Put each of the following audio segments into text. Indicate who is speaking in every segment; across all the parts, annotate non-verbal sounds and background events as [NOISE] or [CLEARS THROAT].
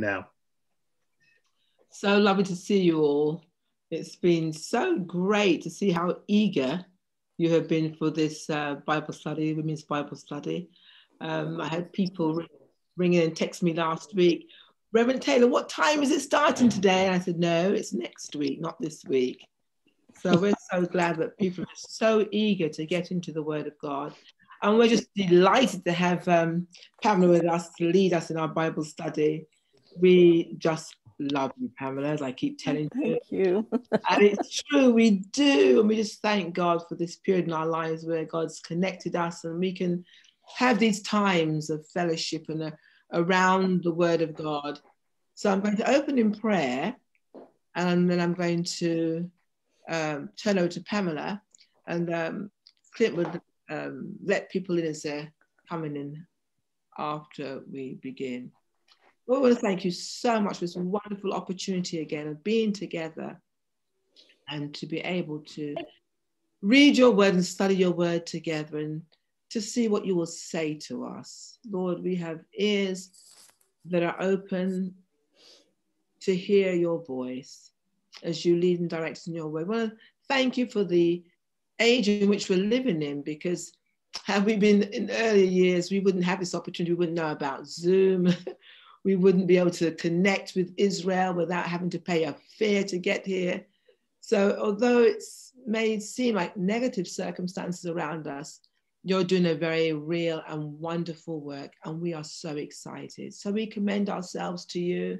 Speaker 1: now.
Speaker 2: So lovely to see you all. It's been so great to see how eager you have been for this uh, Bible study, women's Bible study. Um, I had people ring in and text me last week, Reverend Taylor, what time is it starting today? And I said, no, it's next week, not this week. So we're so [LAUGHS] glad that people are so eager to get into the Word of God. And we're just delighted to have um, Pamela with us to lead us in our Bible study. We just love you, Pamela, as I keep telling
Speaker 3: you. Thank you. [LAUGHS]
Speaker 2: and it's true, we do. And we just thank God for this period in our lives where God's connected us and we can have these times of fellowship and a, around the Word of God. So I'm going to open in prayer and then I'm going to um, turn over to Pamela and um, Clint would um, let people in as they're coming in after we begin. I want to thank you so much for this wonderful opportunity again of being together and to be able to read your word and study your word together and to see what you will say to us. Lord, we have ears that are open to hear your voice as you lead and direct in your way. Well, thank you for the age in which we're living in because had we been in earlier years, we wouldn't have this opportunity. We wouldn't know about Zoom. [LAUGHS] we wouldn't be able to connect with Israel without having to pay a fare to get here. So, although it's may seem like negative circumstances around us, you're doing a very real and wonderful work, and we are so excited. So, we commend ourselves to you.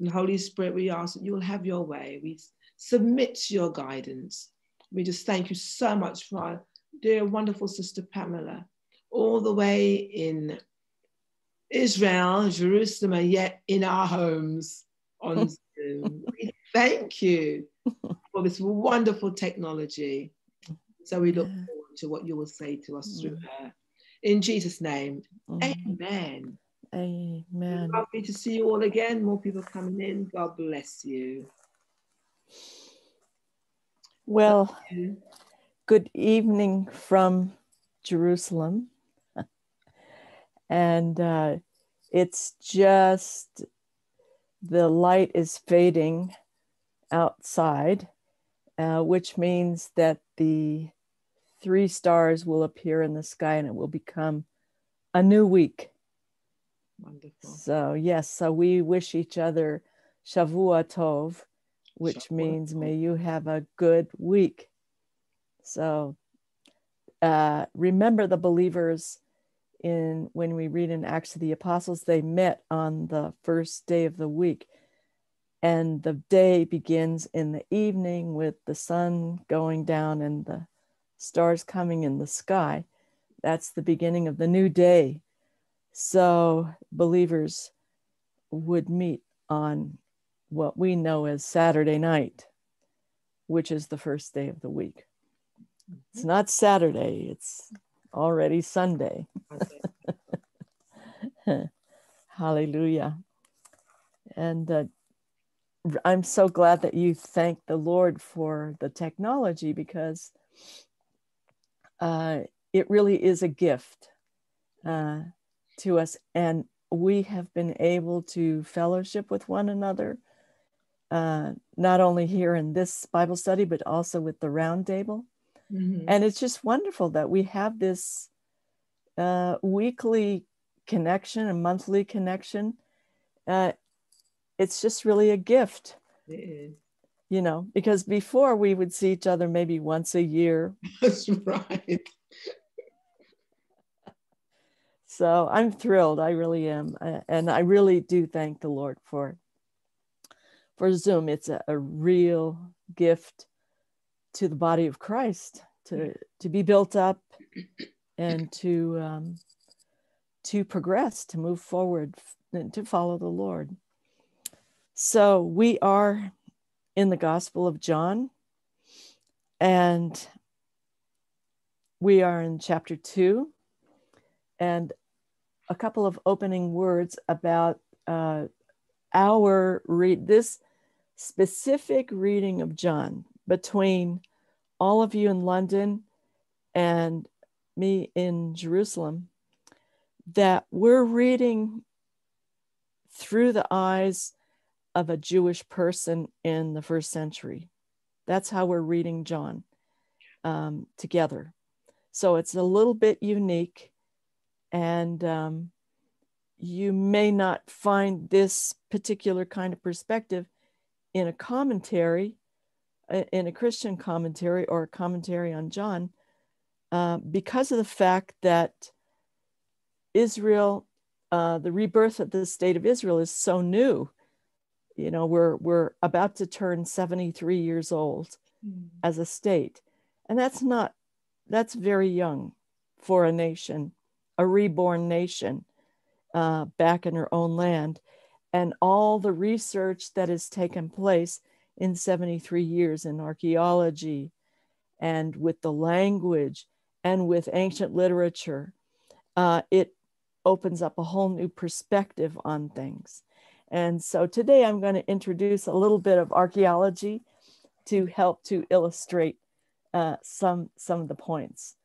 Speaker 2: And Holy Spirit, we ask that you will have your way. We submit to your guidance. We just thank you so much for our dear, wonderful sister Pamela, all the way in Israel, Jerusalem, and yet in our homes on [LAUGHS] Zoom. we thank you for this wonderful technology. So we look forward to what you will say to us through mm. her. In Jesus' name, mm. amen.
Speaker 3: Amen.
Speaker 2: Happy to see you all again. More people coming in. God bless you.
Speaker 3: Well, good evening from Jerusalem. And uh, it's just the light is fading outside, uh, which means that the three stars will appear in the sky and it will become a new week.
Speaker 2: Wonderful.
Speaker 3: So, yes, so we wish each other Shavua Tov, which Shavua means may you have a good week. So, uh, remember the believers in when we read in Acts of the Apostles, they met on the first day of the week. And the day begins in the evening with the sun going down and the stars coming in the sky. That's the beginning of the new day. So believers would meet on what we know as Saturday night, which is the first day of the week. It's mm-hmm. not Saturday, it's already Sunday. [LAUGHS] Hallelujah. And uh, I'm so glad that you thank the Lord for the technology because uh, it really is a gift. Uh, to us. And we have been able to fellowship with one another, uh, not only here in this Bible study, but also with the roundtable. Mm-hmm. And it's just wonderful that we have this uh, weekly connection, a monthly connection. Uh, it's just really a gift. You know, because before we would see each other maybe once a year. [LAUGHS]
Speaker 2: That's right.
Speaker 3: So I'm thrilled. I really am. And I really do thank the Lord for for Zoom. It's a, a real gift to the body of Christ to to be built up [CLEARS THROAT] and to um, to progress, to move forward, and to follow the Lord. So we are in the Gospel of John, and we are in chapter two. And a couple of opening words about uh, our read this specific reading of John between all of you in London and me in Jerusalem that we're reading through the eyes of a Jewish person in the first century. That's how we're reading John um, together. So it's a little bit unique, and um, you may not find this particular kind of perspective in a commentary, in a Christian commentary or a commentary on John, uh, because of the fact that Israel, uh, the rebirth of the state of Israel is so new. You know, we're we're about to turn 73 years old mm. as a state. And that's not that's very young for a nation, a reborn nation uh, back in her own land. And all the research that has taken place in 73 years in archaeology and with the language and with ancient literature, uh, it opens up a whole new perspective on things. And so today I'm going to introduce a little bit of archaeology to help to illustrate uh, some, some of the points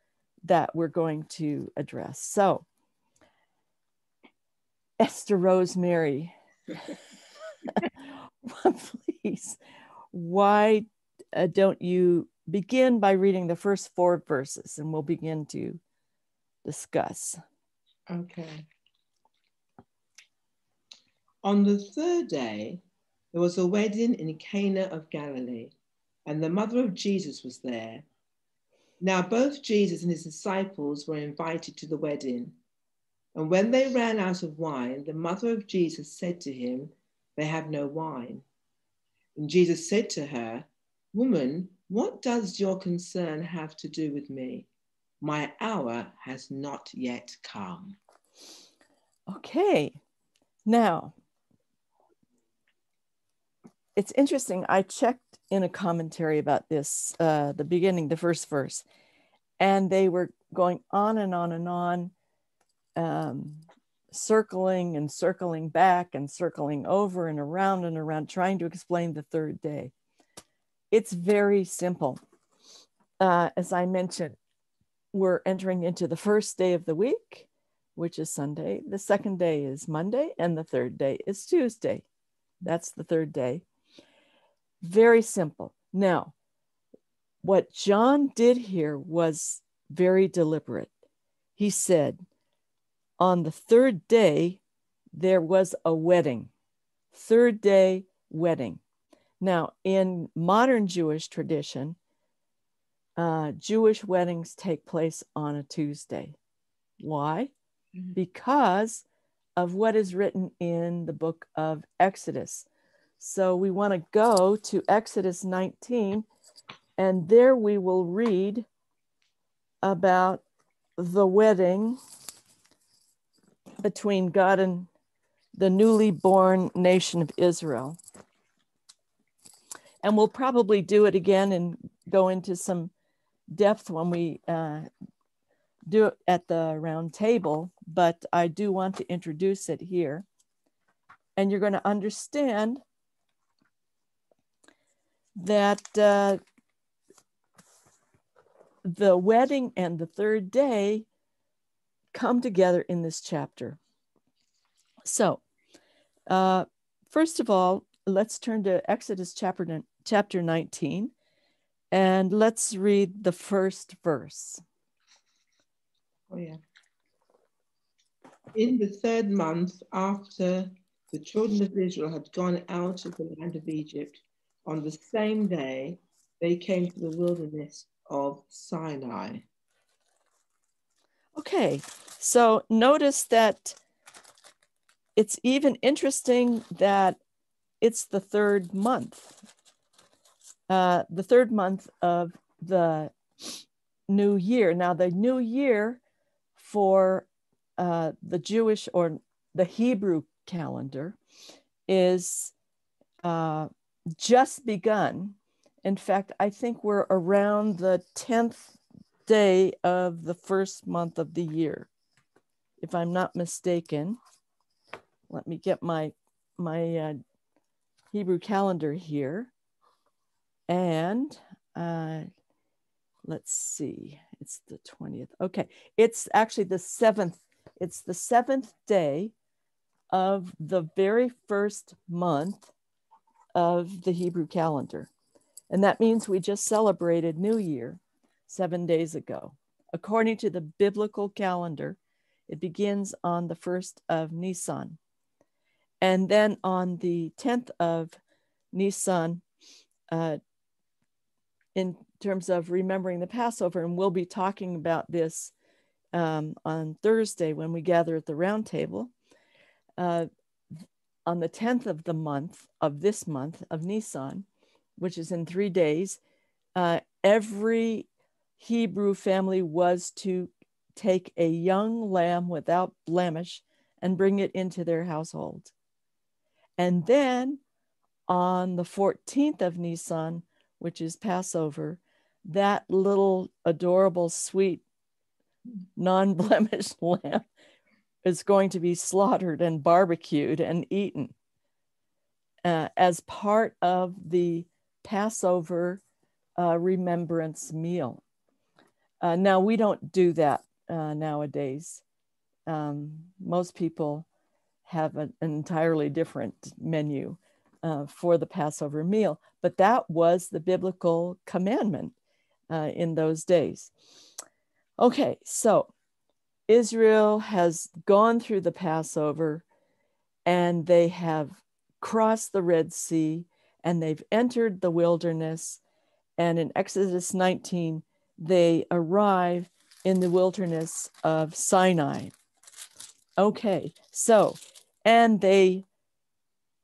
Speaker 3: that we're going to address. So, Esther Rosemary, [LAUGHS] [LAUGHS] please, why uh, don't you begin by reading the first four verses and we'll begin to discuss.
Speaker 2: Okay. On the third day, there was a wedding in Cana of Galilee, and the mother of Jesus was there. Now, both Jesus and his disciples were invited to the wedding. And when they ran out of wine, the mother of Jesus said to him, They have no wine. And Jesus said to her, Woman, what does your concern have to do with me? My hour has not yet come.
Speaker 3: Okay. Now, it's interesting. I checked in a commentary about this, uh, the beginning, the first verse, and they were going on and on and on, um, circling and circling back and circling over and around and around, trying to explain the third day. It's very simple. Uh, as I mentioned, we're entering into the first day of the week, which is Sunday. The second day is Monday, and the third day is Tuesday. That's the third day. Very simple. Now, what John did here was very deliberate. He said, on the third day, there was a wedding. Third day wedding. Now, in modern Jewish tradition, uh, Jewish weddings take place on a Tuesday. Why? Mm-hmm. Because of what is written in the book of Exodus. So we want to go to Exodus 19, and there we will read about the wedding between God and the newly born nation of Israel. And we'll probably do it again and go into some depth when we uh, do it at the round table, but I do want to introduce it here. And you're going to understand that uh, the wedding and the third day come together in this chapter. So, uh, first of all, let's turn to Exodus chapter, chapter 19 and let's read the first verse.
Speaker 2: Oh, yeah. In the third month after the children of Israel had gone out of the land of Egypt, on the same day they came to the wilderness of Sinai.
Speaker 3: Okay, so notice that it's even interesting that it's the third month, uh, the third month of the new year. Now, the new year for uh, the Jewish or the Hebrew calendar is uh, just begun in fact, I think we're around the 10th day of the first month of the year, if I'm not mistaken. Let me get my, my uh, Hebrew calendar here. And uh, let's see, it's the 20th. Okay, it's actually the seventh, it's the seventh day of the very first month of the Hebrew calendar. And that means we just celebrated New Year seven days ago. According to the biblical calendar, it begins on the 1st of Nisan. And then on the 10th of Nisan, uh, in terms of remembering the Passover, and we'll be talking about this um, on Thursday when we gather at the round table. Uh, on the 10th of the month, of this month of Nisan, which is in three days, uh, every Hebrew family was to take a young lamb without blemish and bring it into their household. And then on the 14th of Nisan, which is Passover, that little adorable, sweet, non blemished [LAUGHS] lamb is going to be slaughtered and barbecued and eaten uh, as part of the Passover uh, remembrance meal. Uh, now, we don't do that uh, nowadays. Um, most people have an, entirely different menu uh, for the Passover meal, but that was the biblical commandment uh, in those days. Okay, so Israel has gone through the Passover and they have crossed the Red Sea and they've entered the wilderness. And in Exodus 19, they arrive in the wilderness of Sinai. Okay, so, and they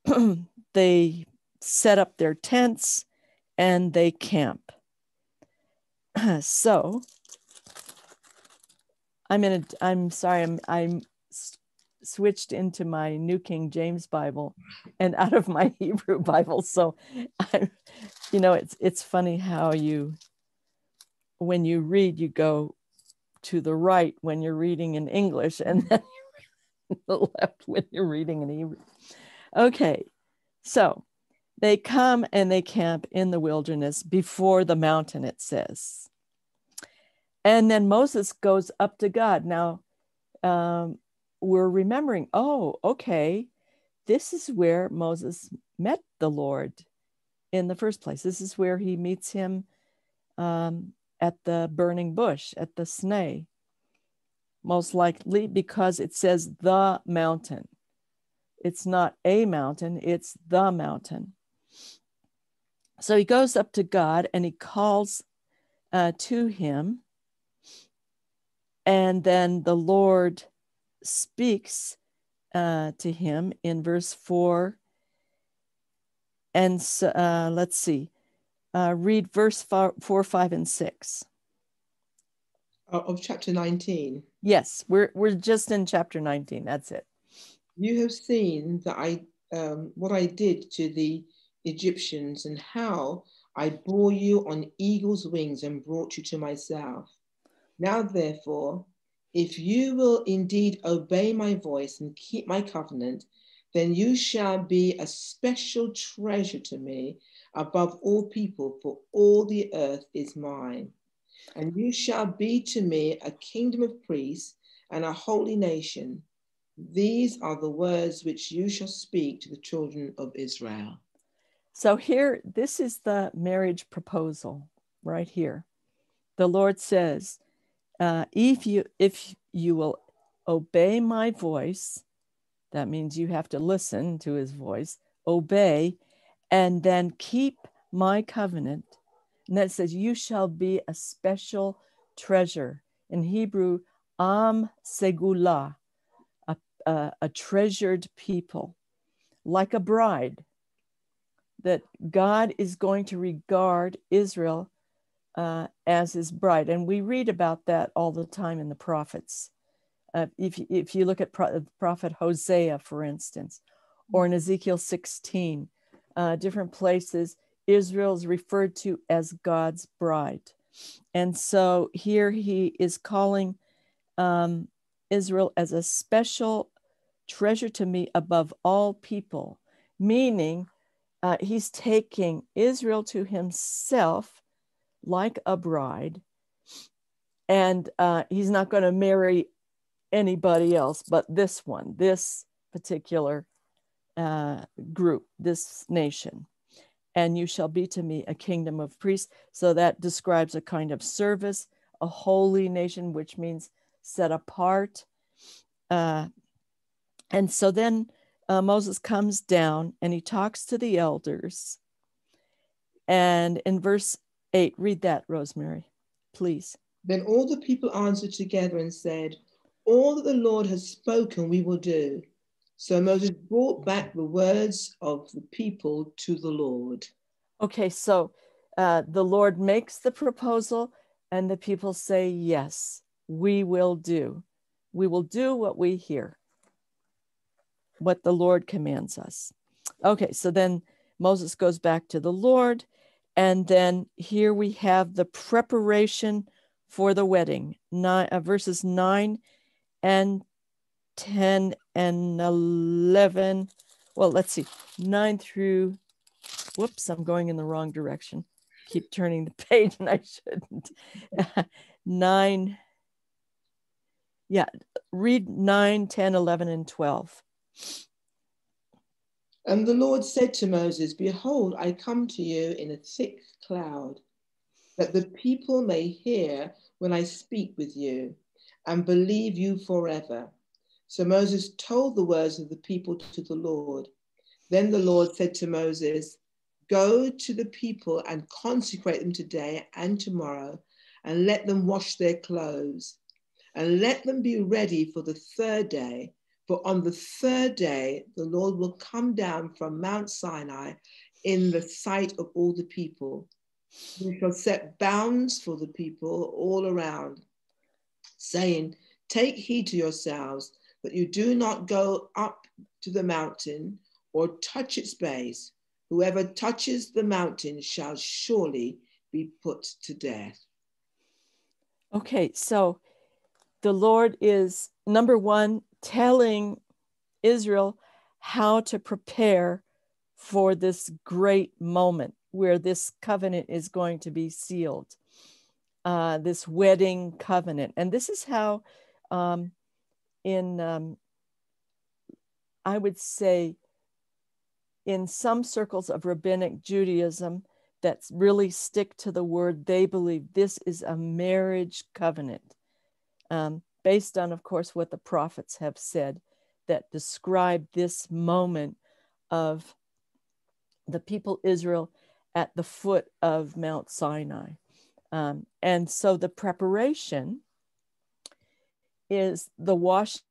Speaker 3: [CLEARS THROAT] they set up their tents and they camp. [CLEARS THROAT] so, I'm in a, I'm sorry, I'm, I'm switched into my New King James Bible and [LAUGHS] out of my Hebrew Bible. So, I'm, you know, it's, it's funny how you, when you read, you go to the right when you're reading in English and [LAUGHS] then the left when you're reading in Hebrew. Okay, so they come and they camp in the wilderness before the mountain, it says. And then Moses goes up to God. Now, um, we're remembering, oh, okay, this is where Moses met the Lord in the first place. This is where he meets him um, at the burning bush, at the Sneh, most likely because it says the mountain. It's not a mountain, it's the mountain. So he goes up to God and he calls uh, to him and then the Lord speaks uh, to him in verse 4. And so, uh, let's see, uh, read verse four, 4, 5, and 6.
Speaker 2: Of chapter 19.
Speaker 3: Yes, we're, we're just in chapter 19. That's it.
Speaker 2: You have seen that I um, what I did to the Egyptians and how I bore you on eagle's wings and brought you to myself. Now, therefore, if you will indeed obey my voice and keep my covenant, then you shall be a special treasure to me above all people, for all the earth is mine. And you shall be to me a kingdom of priests and a holy nation. These are the words which you shall speak to the children of Israel.
Speaker 3: So, here, this is the marriage proposal right here. The Lord says, uh, if you if you will obey my voice that means you have to listen to his voice obey and then keep my covenant and that says you shall be a special treasure in hebrew am segula a, a, a treasured people like a bride that god is going to regard israel uh, as his bride. And we read about that all the time in the prophets. Uh, if, if you look at pro- prophet Hosea, for instance, or in Ezekiel 16, uh, different places, Israel is referred to as God's bride. And so here he is calling um, Israel as a special treasure to me above all people, meaning uh, he's taking Israel to himself like a bride, and uh, he's not going to marry anybody else but this one, this particular uh, group, this nation. And you shall be to me a kingdom of priests. So that describes a kind of service, a holy nation, which means set apart. Uh, and so then uh, Moses comes down and he talks to the elders. And in verse 8, read that, Rosemary, please.
Speaker 2: Then all the people answered together and said, All that the Lord has spoken, we will do. So Moses brought back the words of the people to the Lord.
Speaker 3: Okay, so uh, the Lord makes the proposal, and the people say, Yes, we will do. We will do what we hear, what the Lord commands us. Okay, so then Moses goes back to the Lord, and then here we have the preparation for the wedding, nine, uh, verses 9 and 10 and 11. Well, let's see, 9 through, whoops, I'm going in the wrong direction. Keep turning the [LAUGHS] page and I shouldn't. [LAUGHS] 9, yeah, read 9, 10, 11, and 12.
Speaker 2: And the Lord said to Moses, Behold, I come to you in a thick cloud, that the people may hear when I speak with you and believe you forever. So Moses told the words of the people to the Lord. Then the Lord said to Moses, Go to the people and consecrate them today and tomorrow, and let them wash their clothes, and let them be ready for the third day. For on the third day, the Lord will come down from Mount Sinai in the sight of all the people. He shall set bounds for the people all around, saying, Take heed to yourselves that you do not go up to the mountain or touch its base. Whoever touches the mountain shall surely be put to death.
Speaker 3: Okay, so the Lord is number one, telling Israel how to prepare for this great moment where this covenant is going to be sealed, uh, this wedding covenant. And this is how um, in, um, I would say, in some circles of rabbinic Judaism that really stick to the word, they believe this is a marriage covenant, um, based on, of course, what the prophets have said that describe this moment of the people Israel at the foot of Mount Sinai. Um, and so the preparation is the washing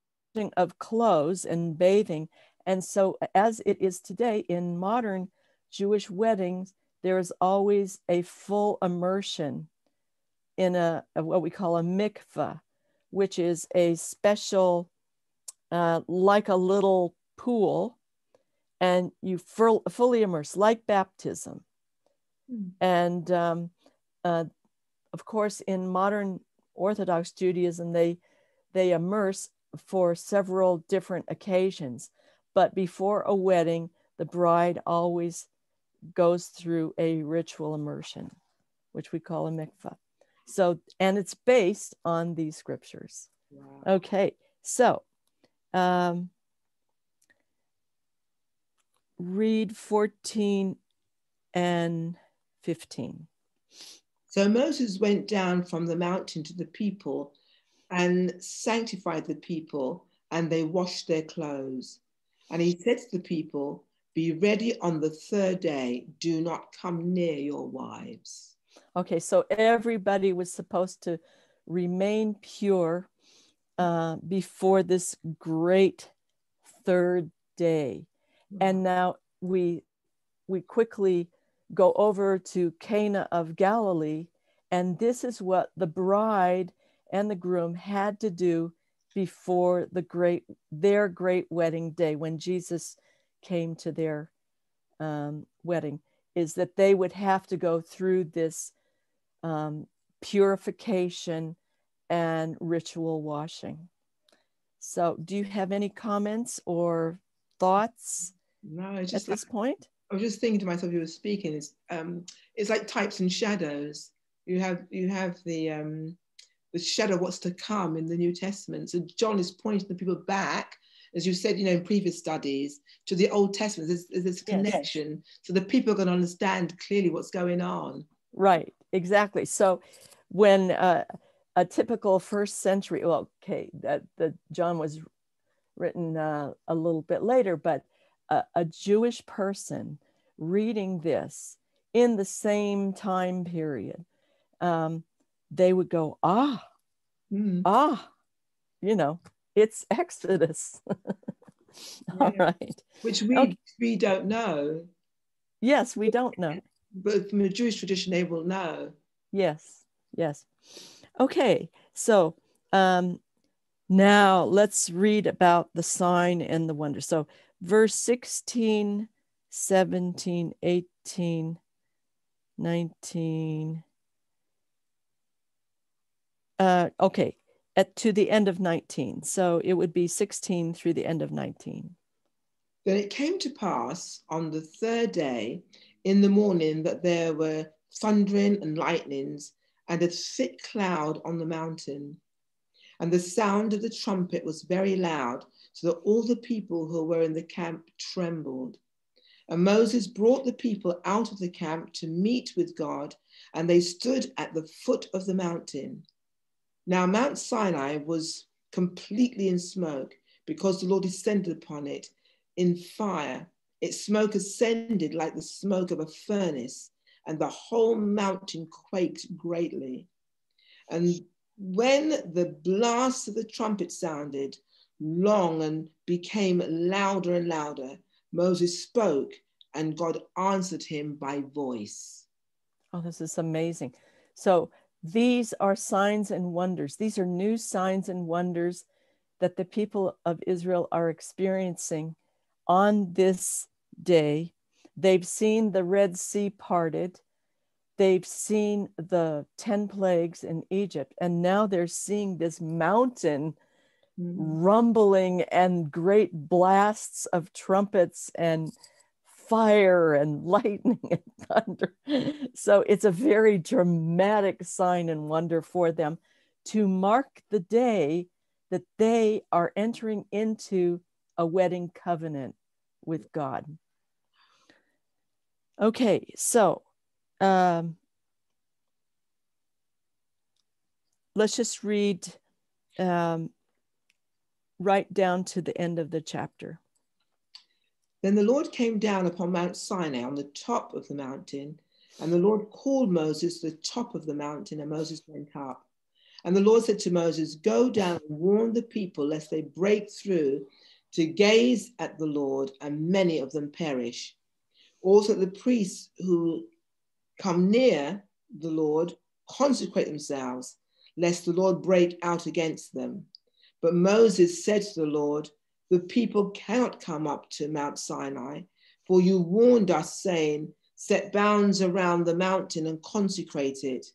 Speaker 3: of clothes and bathing. And so, as it is today in modern Jewish weddings, there is always a full immersion in a, a what we call a mikveh, which is a special, uh, like a little pool, and you full, fully immerse, like baptism. Mm. And um, uh, of course, in modern Orthodox Judaism, they they immerse for several different occasions. But before a wedding, the bride always goes through a ritual immersion, which we call a mikvah. So, and it's based on these scriptures. Wow. Okay, so um, read 14 and 15.
Speaker 2: So Moses went down from the mountain to the people and sanctified the people, and they washed their clothes. And he said to the people, Be ready on the third day, do not come near your wives.
Speaker 3: Okay, so everybody was supposed to remain pure uh, before this great third day. And now we we quickly go over to Cana of Galilee, and this is what the bride and the groom had to do before the great their great wedding day when Jesus came to their um, wedding is that they would have to go through this um, purification and ritual washing. So, do you have any comments or thoughts
Speaker 2: no,
Speaker 3: just at this point?
Speaker 2: I was just thinking to myself, you were speaking. It's um, it's like types and shadows. You have you have the um, the shadow what's to come in the New Testament. So John is pointing the people back as you said, you know, in previous studies, to the Old Testament. There's, there's this connection, yes. so the people are going to understand clearly what's going on.
Speaker 3: Right, exactly. So when uh, a typical first century, well, okay, that the John was written uh, a little bit later, but a, a Jewish person reading this in the same time period, um, they would go, ah, mm. ah, you know, it's Exodus. [LAUGHS] All yeah. right.
Speaker 2: Which we okay. we don't know.
Speaker 3: Yes, we don't know.
Speaker 2: But from the Jewish tradition, they will know.
Speaker 3: Yes, yes. Okay, so um, now let's read about the sign and the wonder. So, verse 16, 17, 18, 19. Uh, okay, at, to the end of 19. So it would be 16 through the end of 19.
Speaker 2: Then it came to pass on the third day in the morning that there were thundering and lightnings and a thick cloud on the mountain. And the sound of the trumpet was very loud, so that all the people who were in the camp trembled. And Moses brought the people out of the camp to meet with God, and they stood at the foot of the mountain. Now, Mount Sinai was completely in smoke because the Lord descended upon it in fire. Its smoke ascended like the smoke of a furnace, and the whole mountain quaked greatly. And when the blast of the trumpet sounded long and became louder and louder, Moses spoke, and God answered him by voice.
Speaker 3: Oh, this is amazing. So these are signs and wonders. These are new signs and wonders that the people of Israel are experiencing on this day. They've seen the Red Sea parted. They've seen the 10 plagues in Egypt. And now they're seeing this mountain mm-hmm. rumbling and great blasts of trumpets and fire and [LAUGHS] lightning and thunder. So it's a very dramatic sign and wonder for them to mark the day that they are entering into a wedding covenant with God. Okay, so um, let's just read um, right down to the end of the chapter.
Speaker 2: Then the Lord came down upon Mount Sinai on the top of the mountain, and the Lord called Moses to the top of the mountain, and Moses went up. And the Lord said to Moses, Go down and warn the people, lest they break through to gaze at the Lord, and many of them perish. Also, the priests who come near the Lord consecrate themselves, lest the Lord break out against them. But Moses said to the Lord, the people cannot come up to Mount Sinai, for you warned us, saying, Set bounds around the mountain and consecrate it.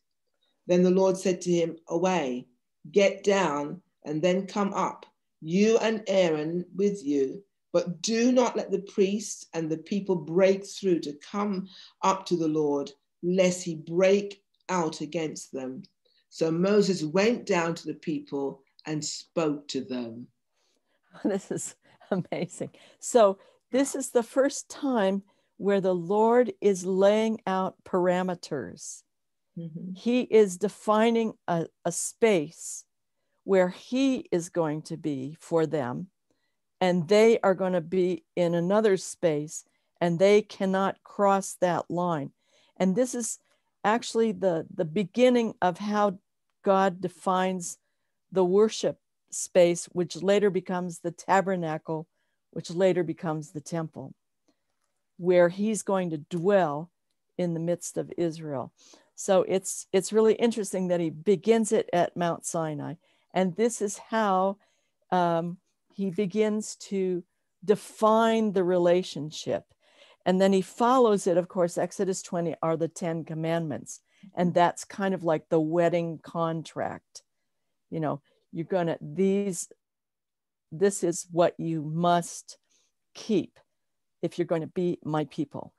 Speaker 2: Then the Lord said to him, Away, get down, and then come up, you and Aaron with you. But do not let the priests and the people break through to come up to the Lord, lest he break out against them. So Moses went down to the people and spoke to them. [LAUGHS]
Speaker 3: This is amazing. So, this is the first time where the Lord is laying out parameters. Mm-hmm. He is defining a, a space where He is going to be for them, and they are going to be in another space, and they cannot cross that line. And this is actually the, the beginning of how God defines the worship space, which later becomes the tabernacle, which later becomes the temple, where he's going to dwell in the midst of Israel. So it's it's really interesting that he begins it at Mount Sinai, and this is how um, he begins to define the relationship, and then he follows it. Of course, Exodus 20 are the Ten Commandments, and that's kind of like the wedding contract. You know, you're going to these this is what you must keep if you're going to be my people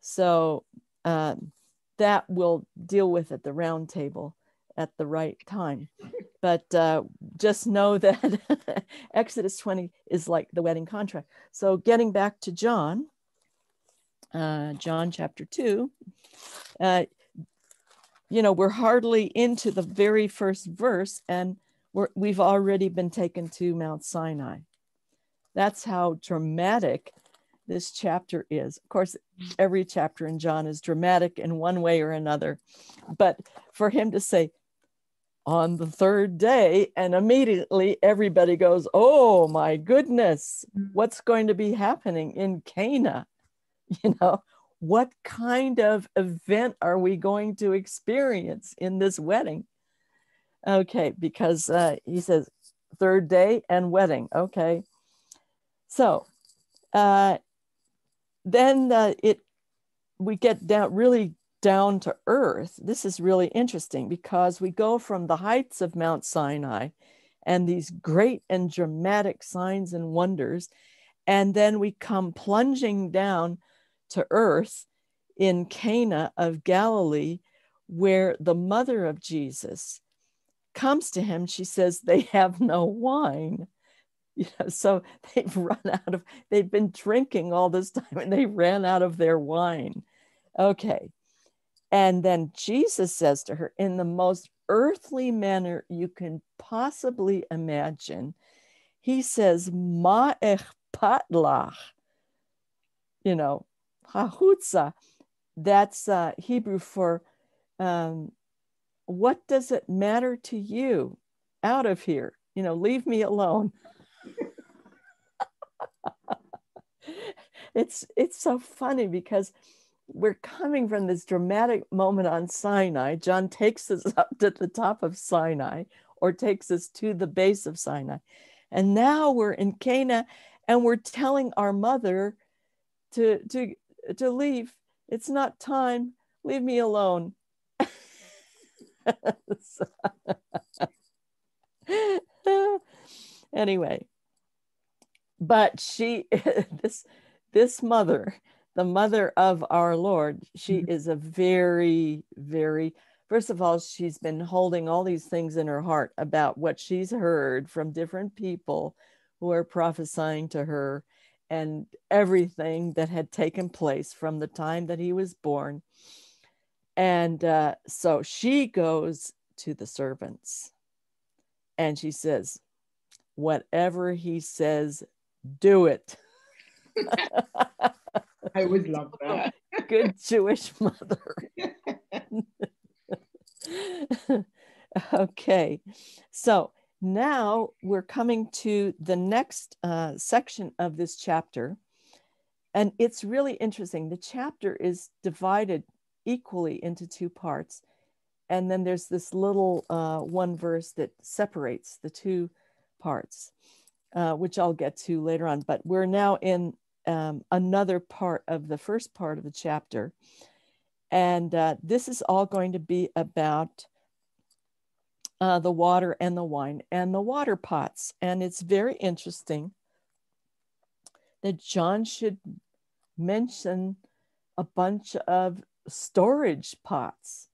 Speaker 3: so um, that we'll deal with at the round table at the right time [LAUGHS] but uh, just know that [LAUGHS] Exodus 20 is like the wedding contract. So, getting back to John, uh, John chapter 2, uh, you know, we're hardly into the very first verse, and we're, we've already been taken to Mount Sinai. That's how dramatic this chapter is. Of course, every chapter in John is dramatic in one way or another. But for him to say, on the third day, and immediately everybody goes, Oh my goodness, mm. what's going to be happening in Cana? [LAUGHS] You know, what kind of event are we going to experience in this wedding? Okay, because uh, he says third day and wedding. Okay. So uh, then uh, it we get down really down to earth. This is really interesting because we go from the heights of Mount Sinai and these great and dramatic signs and wonders, and then we come plunging down to earth in Cana of Galilee, where the mother of Jesus comes to him. She says, They have no wine. [LAUGHS] You know, so they've run out of, they've been drinking all this time and they ran out of their wine. Okay. And then Jesus says to her, in the most earthly manner you can possibly imagine, he says, Ma patlach, you know, hahutza. That's uh, Hebrew for um, what does it matter to you? Out of here, you know, leave me alone. [LAUGHS] it's it's so funny because we're coming from this dramatic moment on Sinai. John takes us [LAUGHS] up to the top of Sinai or takes us to the base of Sinai. And now we're in Cana and we're telling our mother to to to leave. It's not time. Leave me alone. [LAUGHS] anyway, but she [LAUGHS] this this mother, the mother of our Lord, she mm-hmm. is a very very first of all she's been holding all these things in her heart about what she's heard from different people who are prophesying to her and everything that had taken place from the time that he was born and uh, so she goes to the servants and she says, Whatever he says, do it. [LAUGHS]
Speaker 2: I would love that. [LAUGHS]
Speaker 3: Good Jewish mother. [LAUGHS] okay, so now we're coming to the next uh, section of this chapter. And it's really interesting. The chapter is divided equally into two parts. And then there's this little uh, one verse that separates the two parts, uh, which I'll get to later on. But we're now in um, another part of the first part of the chapter. And uh, this is all going to be about uh, the water and the wine and the water pots. And it's very interesting that John should mention a bunch of storage pots.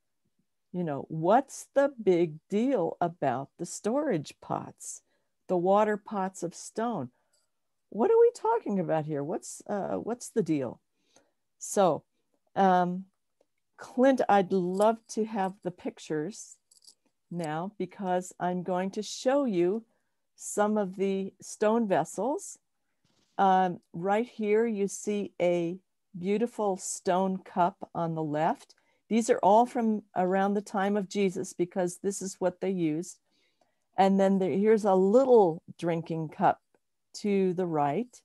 Speaker 3: You know, what's the big deal about the storage pots, the water pots of stone? What are we talking about here? What's uh, what's the deal? So, um, Clint, I'd love to have the pictures now because I'm going to show you some of the stone vessels. Um, right here, you see a beautiful stone cup on the left. These are all from around the time of Jesus because this is what they used. And then there, here's a little drinking cup to the right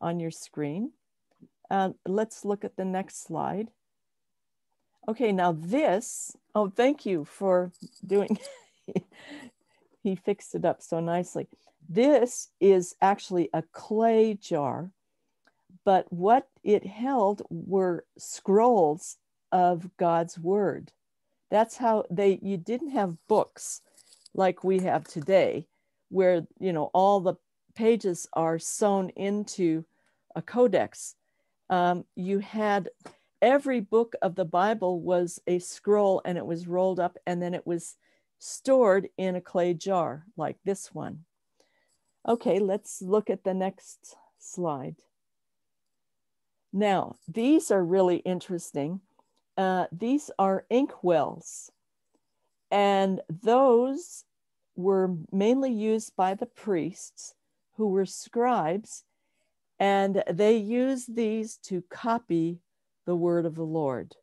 Speaker 3: on your screen. Uh, let's look at the next slide. Okay, now this, oh, thank you for doing, [LAUGHS] he fixed it up so nicely. This is actually a clay jar but what it held were scrolls of God's word. That's how they, you didn't have books like we have today, where, you know, all the pages are sewn into a codex. Um, you had every book of the Bible was a scroll and it was rolled up and then it was stored in a clay jar like this one. Okay, let's look at the next slide. Now, these are really interesting. Uh, these are ink wells, and those were mainly used by the priests who were scribes, and they used these to copy the word of the Lord.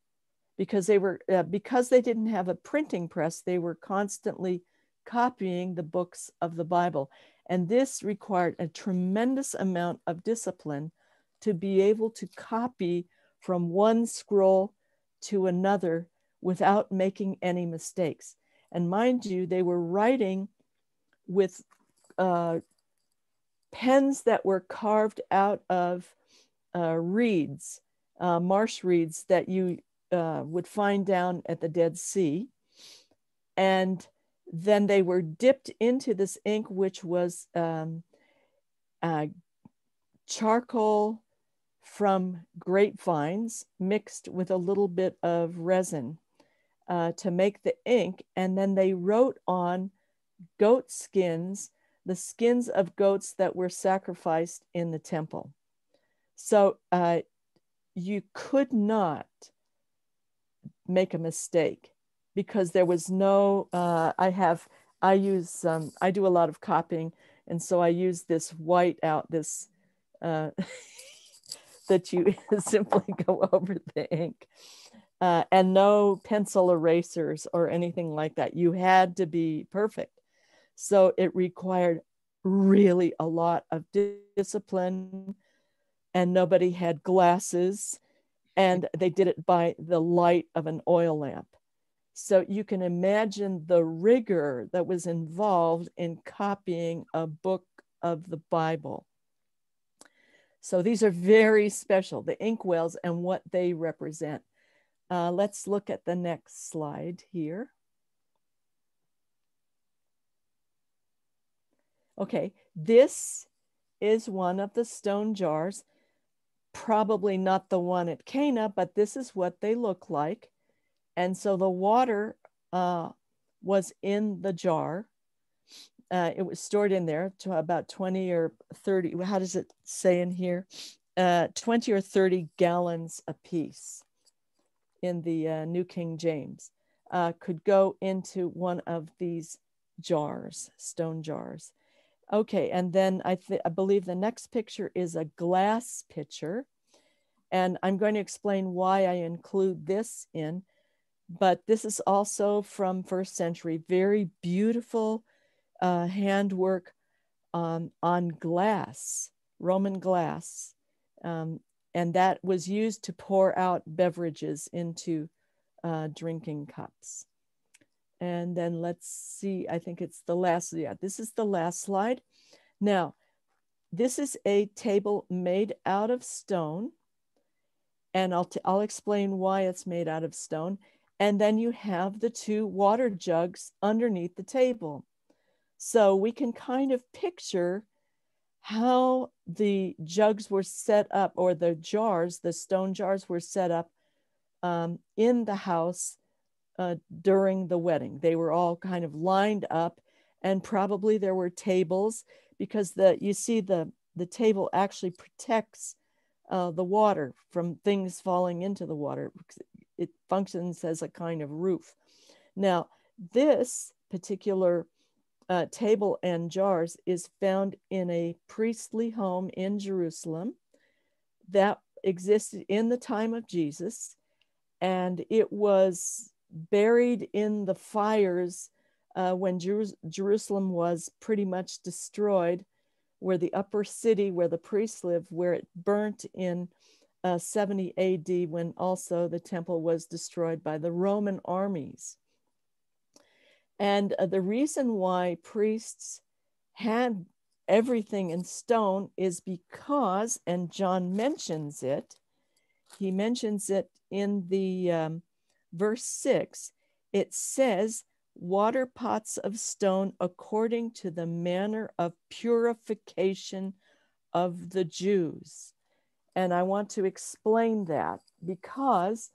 Speaker 3: Because they were uh, because they didn't have a printing press they were constantly copying the books of the bible. And this required a tremendous amount of discipline to be able to copy from one scroll to another without making any mistakes. And mind you, they were writing with uh, pens that were carved out of uh, reeds, uh, marsh reeds that you uh, would find down at the Dead Sea. And then they were dipped into this ink, which was um, uh, charcoal from grapevines mixed with a little bit of resin uh, to make the ink. And then they wrote on goat skins, the skins of goats that were sacrificed in the temple. So uh, you could not make a mistake because there was no, uh, I have, I use, um, I do a lot of copying. And so I use this white out, this, uh, [LAUGHS] that you [LAUGHS] simply [LAUGHS] go over the ink. Uh, and no pencil erasers or anything like that. You had to be perfect. So it required really a lot of discipline, and nobody had glasses, and they did it by the light of an oil lamp. So you can imagine the rigor that was involved in copying a book of the Bible. So these are very special, the inkwells and what they represent. Uh, let's look at the next slide here. Okay, this is one of the stone jars, probably not the one at Cana, but this is what they look like. And so the water uh, was in the jar uh, it was stored in there to about 20 or 30 how does it say in here? Uh, 20 or 30 gallons a piece in the uh, new king james uh, could go into one of these jars stone jars. Okay and then I, I believe the next picture is a glass pitcher and i'm going to explain why i include this in but this is also from first century very beautiful uh, handwork um, on glass, Roman glass. Um, and that was used to pour out beverages into uh, drinking cups. And then let's see, I think it's the last, yeah, this is the last slide. Now, this is a table made out of stone. And I'll, I'll explain why it's made out of stone. And then you have the two water jugs underneath the table. So we can kind of picture how the jugs were set up or the jars, the stone jars were set up um, in the house uh, during the wedding. They were all kind of lined up and probably there were tables because the you see the the table actually protects uh, the water from things falling into the water. It functions as a kind of roof. Now, this particular uh, table and jars is found in a priestly home in Jerusalem that existed in the time of Jesus. And it was buried in the fires uh, when Jer- Jerusalem was pretty much destroyed, where the upper city where the priests lived, where it burnt in uh, 70 AD when also the temple was destroyed by the Roman armies. And uh, the reason why priests had everything in stone is because, and John mentions it, he mentions it in the um, verse six, it says, water pots of stone according to the manner of purification of the Jews. And I want to explain that because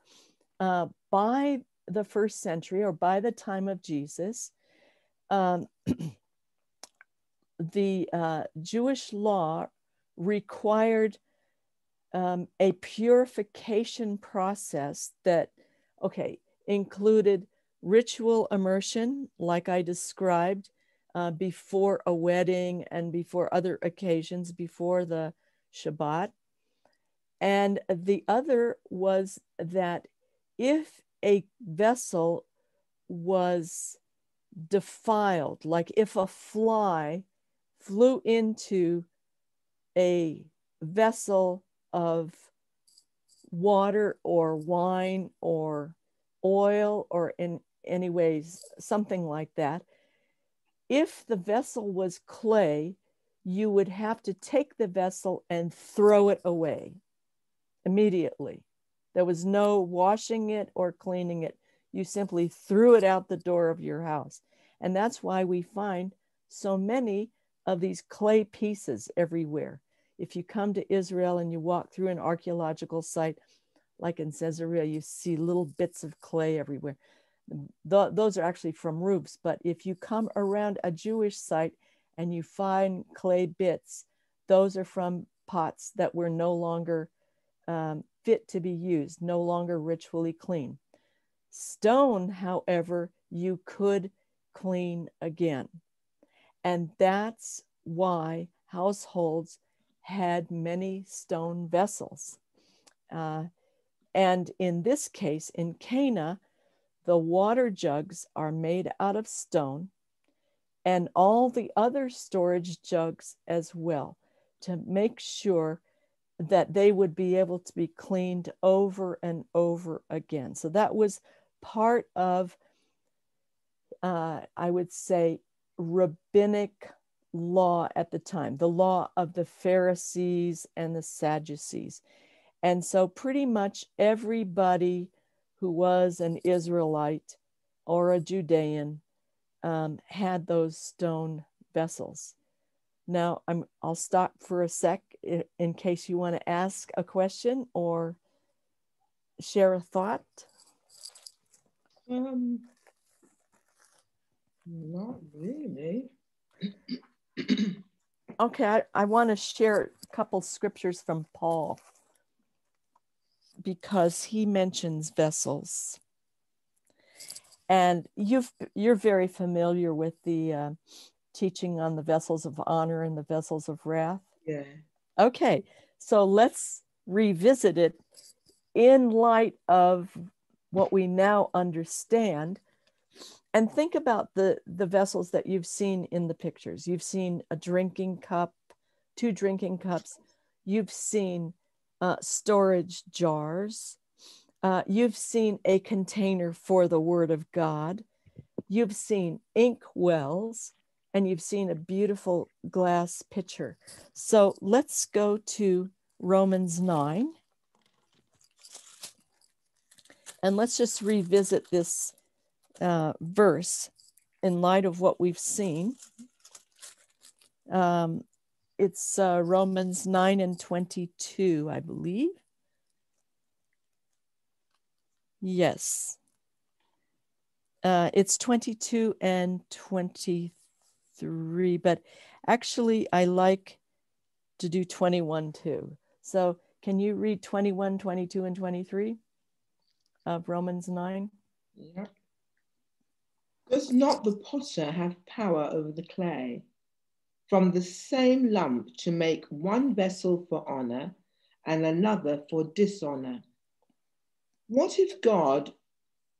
Speaker 3: uh, by the first century or by the time of Jesus, um, [CLEARS THROAT] the uh, Jewish law required um, a purification process that, okay, included ritual immersion, like I described, uh, before a wedding and before other occasions, before the Shabbat. And the other was that if a vessel was defiled, like if a fly flew into a vessel of water or wine or oil or in any ways something like that if the vessel was clay you would have to take the vessel and throw it away immediately there was no washing it or cleaning it you simply threw it out the door of your house and that's why we find so many of these clay pieces everywhere if you come to Israel and you walk through an archaeological site, like in Caesarea, you see little bits of clay everywhere. Th- those are actually from roofs. But if you come around a Jewish site and you find clay bits, those are from pots that were no longer um, fit to be used, no longer ritually clean. Stone, however, you could clean again. And that's why households had many stone vessels. Uh, and in this case, in Cana, the water jugs are made out of stone and all the other storage jugs as well to make sure that they would be able to be cleaned over and over again. So that was part of, uh, I would say, rabbinic law at the time, the law of the Pharisees and the Sadducees. And so, pretty much everybody who was an Israelite or a Judean um, had those stone vessels. Now, I'm, I'll stop for a sec in case you want to ask a question or share a thought.
Speaker 2: Um, not really. [CLEARS THROAT]
Speaker 3: okay, I, I want to share a couple scriptures from Paul because he mentions vessels. And you've you're very familiar with the uh, teaching on the vessels of honor and the vessels of wrath.
Speaker 2: Yeah.
Speaker 3: Okay, so let's revisit it in light of what we now understand. And think about the the vessels that you've seen in the pictures. You've seen a drinking cup two drinking cups. You've seen uh, storage jars. Uh, you've seen a container for the word of god. You've seen ink wells and you've seen a beautiful glass pitcher so let's go to romans 9 and let's just revisit this uh, verse in light of what we've seen. Um, it's uh, Romans 9 and 22, I believe. Yes. Uh, it's 22 and 23, but actually, I like to do 21 too. So, can you read 21, 22, and 23 of Romans 9?
Speaker 2: Yeah. Does not the potter have power over the clay? From the same lump to make one vessel for honor and another for dishonor. What if God,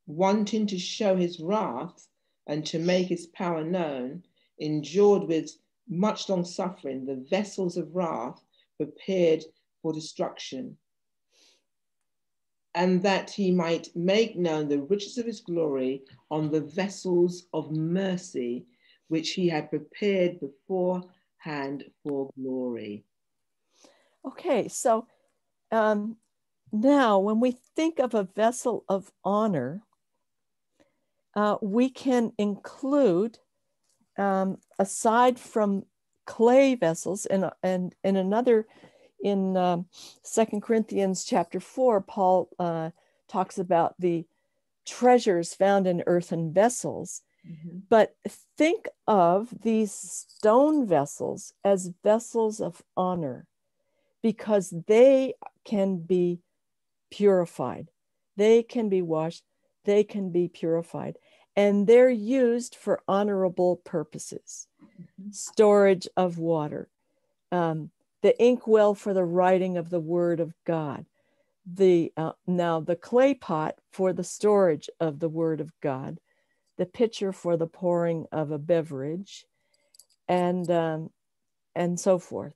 Speaker 2: wanting to show his wrath and to make his power known, endured with much long suffering the vessels of wrath prepared for destruction? and that he might make known the riches of his glory on the vessels of mercy, which he had prepared beforehand for glory.
Speaker 3: Okay, so um, now when we think of a vessel of honor, uh, we can include, um, aside from clay vessels, and, and, and another in um, Second Corinthians chapter four, Paul uh, talks about the treasures found in earthen vessels, Mm-hmm. But think of these stone vessels as vessels of honor because they can be purified, they can be washed, they can be purified, and they're used for honorable purposes mm-hmm. storage of water, um, the inkwell for the writing of the word of God. The uh, now the clay pot for the storage of the word of God, the pitcher for the pouring of a beverage, and um, and so forth,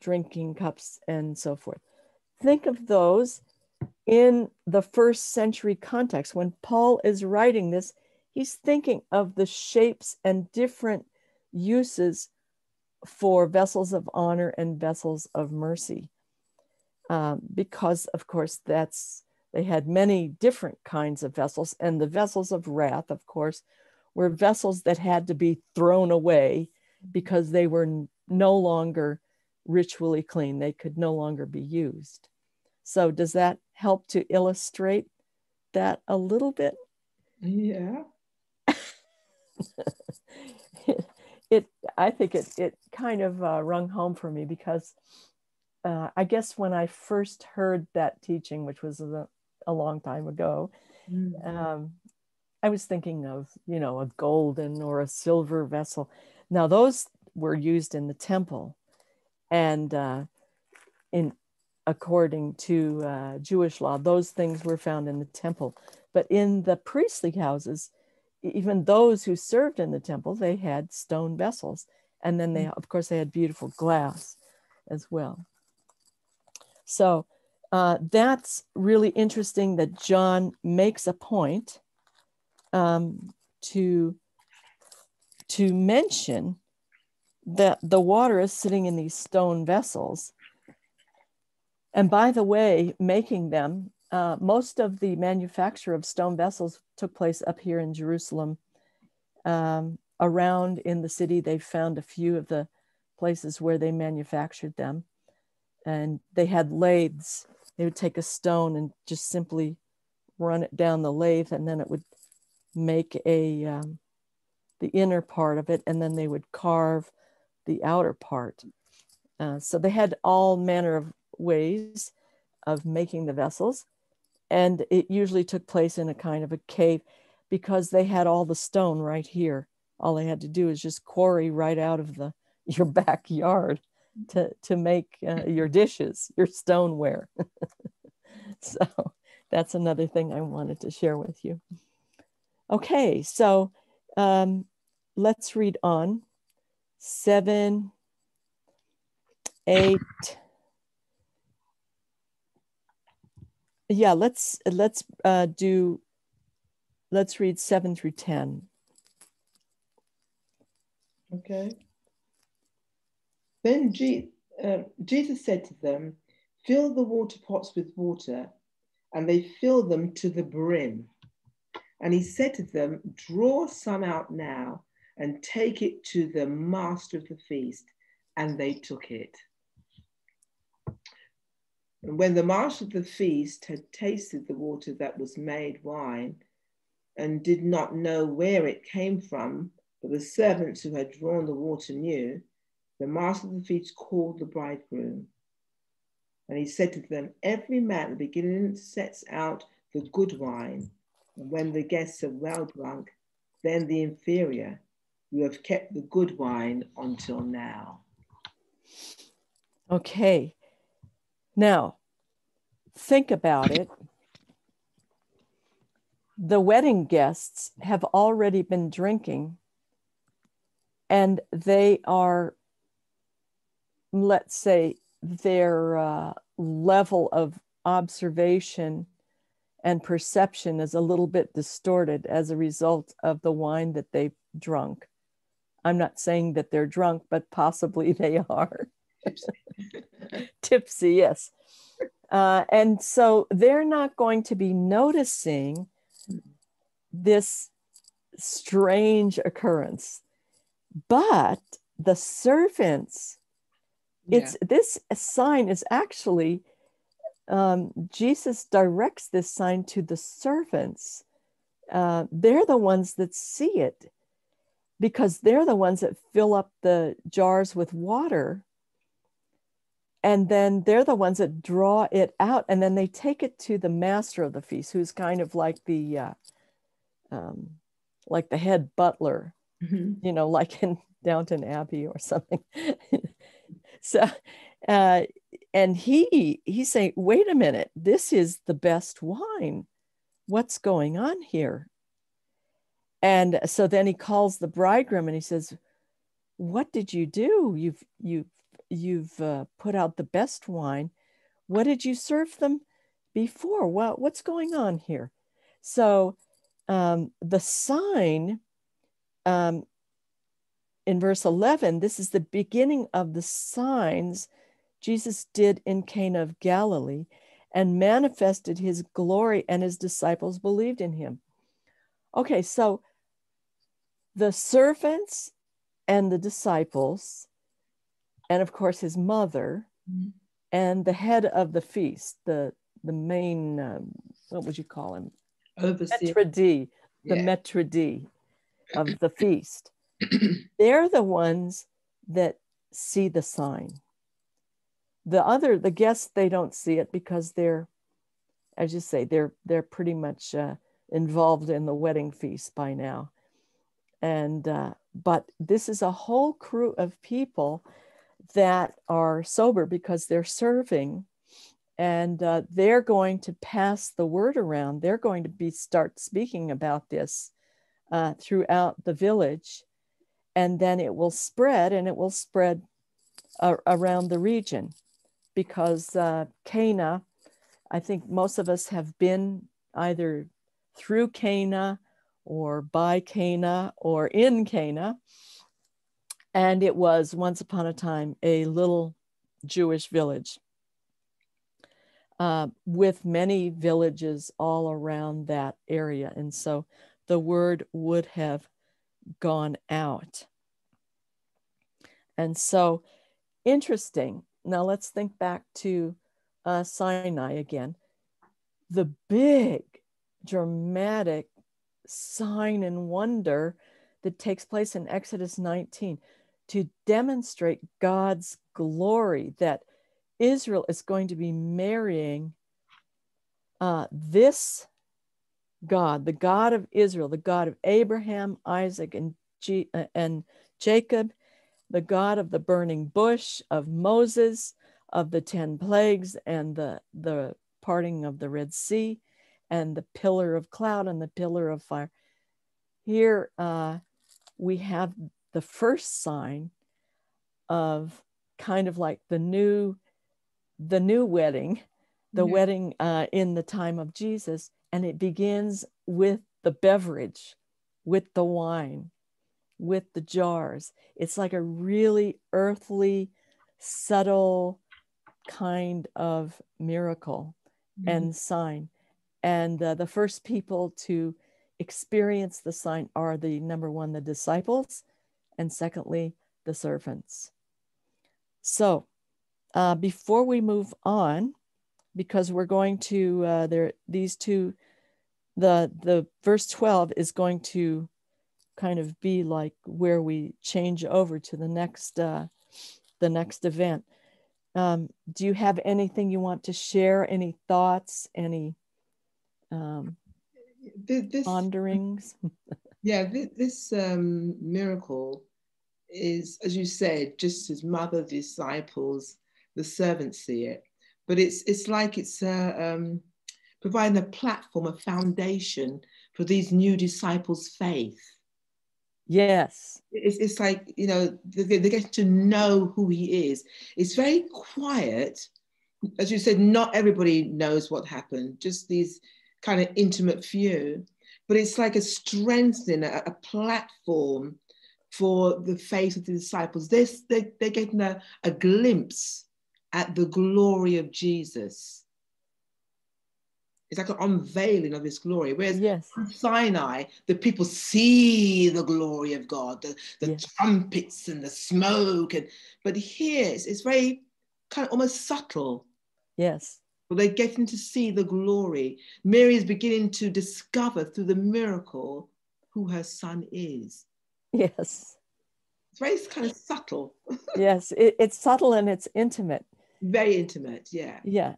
Speaker 3: drinking cups and so forth. Think of those in the first century context. When Paul is writing this, he's thinking of the shapes and different uses for vessels of honor and vessels of mercy. Um, because, of course, that's they had many different kinds of vessels, and the vessels of wrath, of course, were vessels that had to be thrown away because they were no longer ritually clean. They could no longer be used. So, does that help to illustrate that a little bit?
Speaker 2: Yeah.
Speaker 3: it, [LAUGHS] it, I think it, it kind of uh, rung home for me because uh, I guess when I first heard that teaching, which was a, a long time ago, mm-hmm. um, I was thinking of, you know, a golden or a silver vessel. Now, those were used in the temple. And uh, in according to uh, Jewish law, those things were found in the temple. But in the priestly houses, even those who served in the temple, they had stone vessels. And then they, of course, they had beautiful glass as well. So uh, that's really interesting that John makes a point um, to, to mention that the water is sitting in these stone vessels and by the way, making them, uh, most of the manufacture of stone vessels took place up here in Jerusalem. Um, around in the city, they found a few of the places where they manufactured them. And they had lathes. They would take a stone and just simply run it down the lathe, and then it would make a um, the inner part of it, and then they would carve the outer part. Uh, so they had all manner of ways of making the vessels. And it usually took place in a kind of a cave because they had all the stone right here. All they had to do is just quarry right out of the [LAUGHS] your backyard to, to make uh, your dishes, your stoneware. [LAUGHS] so that's another thing I wanted to share with you. Okay, so um, let's read on. Seven, eight, yeah let's let's uh, do let's read 7 through 10
Speaker 2: okay. Then Je- uh, jesus said to them fill the water pots with water and they filled them to the brim. And he said to them draw some out now and take it to the master of the feast and they took it and when the master of the feast had tasted the water that was made wine and did not know where it came from, but the servants who had drawn the water knew, the master of the feast called the bridegroom. And he said to them, Every man at the beginning sets out the good wine, and when the guests are well drunk, then the inferior. You have kept the good wine until now.
Speaker 3: Okay. Now, think about it. The wedding guests have already been drinking and they are, let's say, their uh, level of observation and perception is a little bit distorted as a result of the wine that they've drunk. I'm not saying that they're drunk, but possibly [LAUGHS] they are. [LAUGHS] Tipsy, yes. Uh, and so they're not going to be noticing this strange occurrence. But the servants, yeah. it's this sign is actually um, Jesus directs this sign to the servants uh, they're the ones that see it because they're the ones that fill up the jars with water and then they're the ones that draw it out and then they take it to the master of the feast who's kind of like the uh, um, like the head butler
Speaker 2: Mhm.
Speaker 3: you know [LAUGHS] like in downton abbey or something. [LAUGHS] So uh, and he he's saying wait a minute this is the best wine. What's going on here? And so then he calls the bridegroom and he says what did you do? You've you've you've uh, put out the best wine what did you serve them before? Well what's going on here? So um, the sign um, in verse 11 this is the beginning of the signs jesus did in cana of galilee and manifested his glory and his disciples believed in him. Okay so the servants and the disciples and of course his mother
Speaker 2: Mhm.
Speaker 3: and the head of the feast the the main um, what would you call him
Speaker 2: Overseer.
Speaker 3: D the
Speaker 2: Yeah.
Speaker 3: maître d of the [CLEARS THROAT] feast they're the ones that see the sign the other the guests they don't see it because they're as you say they're they're pretty much uh, involved in the wedding feast by now and uh, but this is a whole crew of people that are sober because they're serving. And uh, they're going to pass the word around. They're going to be start speaking about this uh, throughout the village. And then it will spread and it will spread uh, around the region. Because uh, Cana, I think most of us have been either through Cana or by Cana or in Cana. And it was once upon a time a little Jewish village uh, with many villages all around that area. And so the word would have gone out. And so interesting. Now let's think back to uh, Sinai again. The big, dramatic sign and wonder that takes place in Exodus 19 to demonstrate God's glory that Israel is going to be marrying uh, this God, the God of Israel, the God of Abraham, Isaac, and, G- uh, and Jacob, the God of the burning bush, of Moses, of the 10 plagues, and the, the parting of the Red Sea, and the pillar of cloud and the pillar of fire. Here uh, we have the first sign of kind of like the new the new wedding the
Speaker 2: Yeah.
Speaker 3: wedding uh, in the time of jesus and it begins with the beverage with the wine with the jars it's like a really earthly subtle kind of miracle
Speaker 2: Mm-hmm.
Speaker 3: and sign and uh, the first people to experience the sign are the number one the disciples and secondly the servants. So uh, before we move on because we're going to uh, there these two the the verse 12 is going to kind of be like where we change over to the next uh, the next event. Um, do you have anything you want to share? Any thoughts? Any um,
Speaker 2: Th- this,
Speaker 3: ponderings [LAUGHS]
Speaker 2: yeah, this, this um, miracle is, as you said, just as mother, disciples, the servants see it, but it's it's like it's uh, um, providing a platform, a foundation for these new disciples' faith.
Speaker 3: yes
Speaker 2: It's, it's like you know they, they get to know who he is. It's very quiet, as you said. Not everybody knows what happened. Just these kind of intimate few, but it's like a strengthening, a, a platform for the faith of the disciples. They're, they're, they're getting a, a glimpse at the glory of Jesus. It's like an unveiling of his glory. Whereas
Speaker 3: yes
Speaker 2: on Sinai, the people see the glory of God, the, the
Speaker 3: Yes.
Speaker 2: trumpets and the smoke. And but here it's, it's very kind of almost subtle.
Speaker 3: yes
Speaker 2: they're getting to see the glory. Mary is beginning to discover through the miracle who her son is.
Speaker 3: Yes.
Speaker 2: It's very kind of subtle. [LAUGHS]
Speaker 3: yes, it, it's subtle and it's intimate.
Speaker 2: Very intimate, yeah.
Speaker 3: Yeah.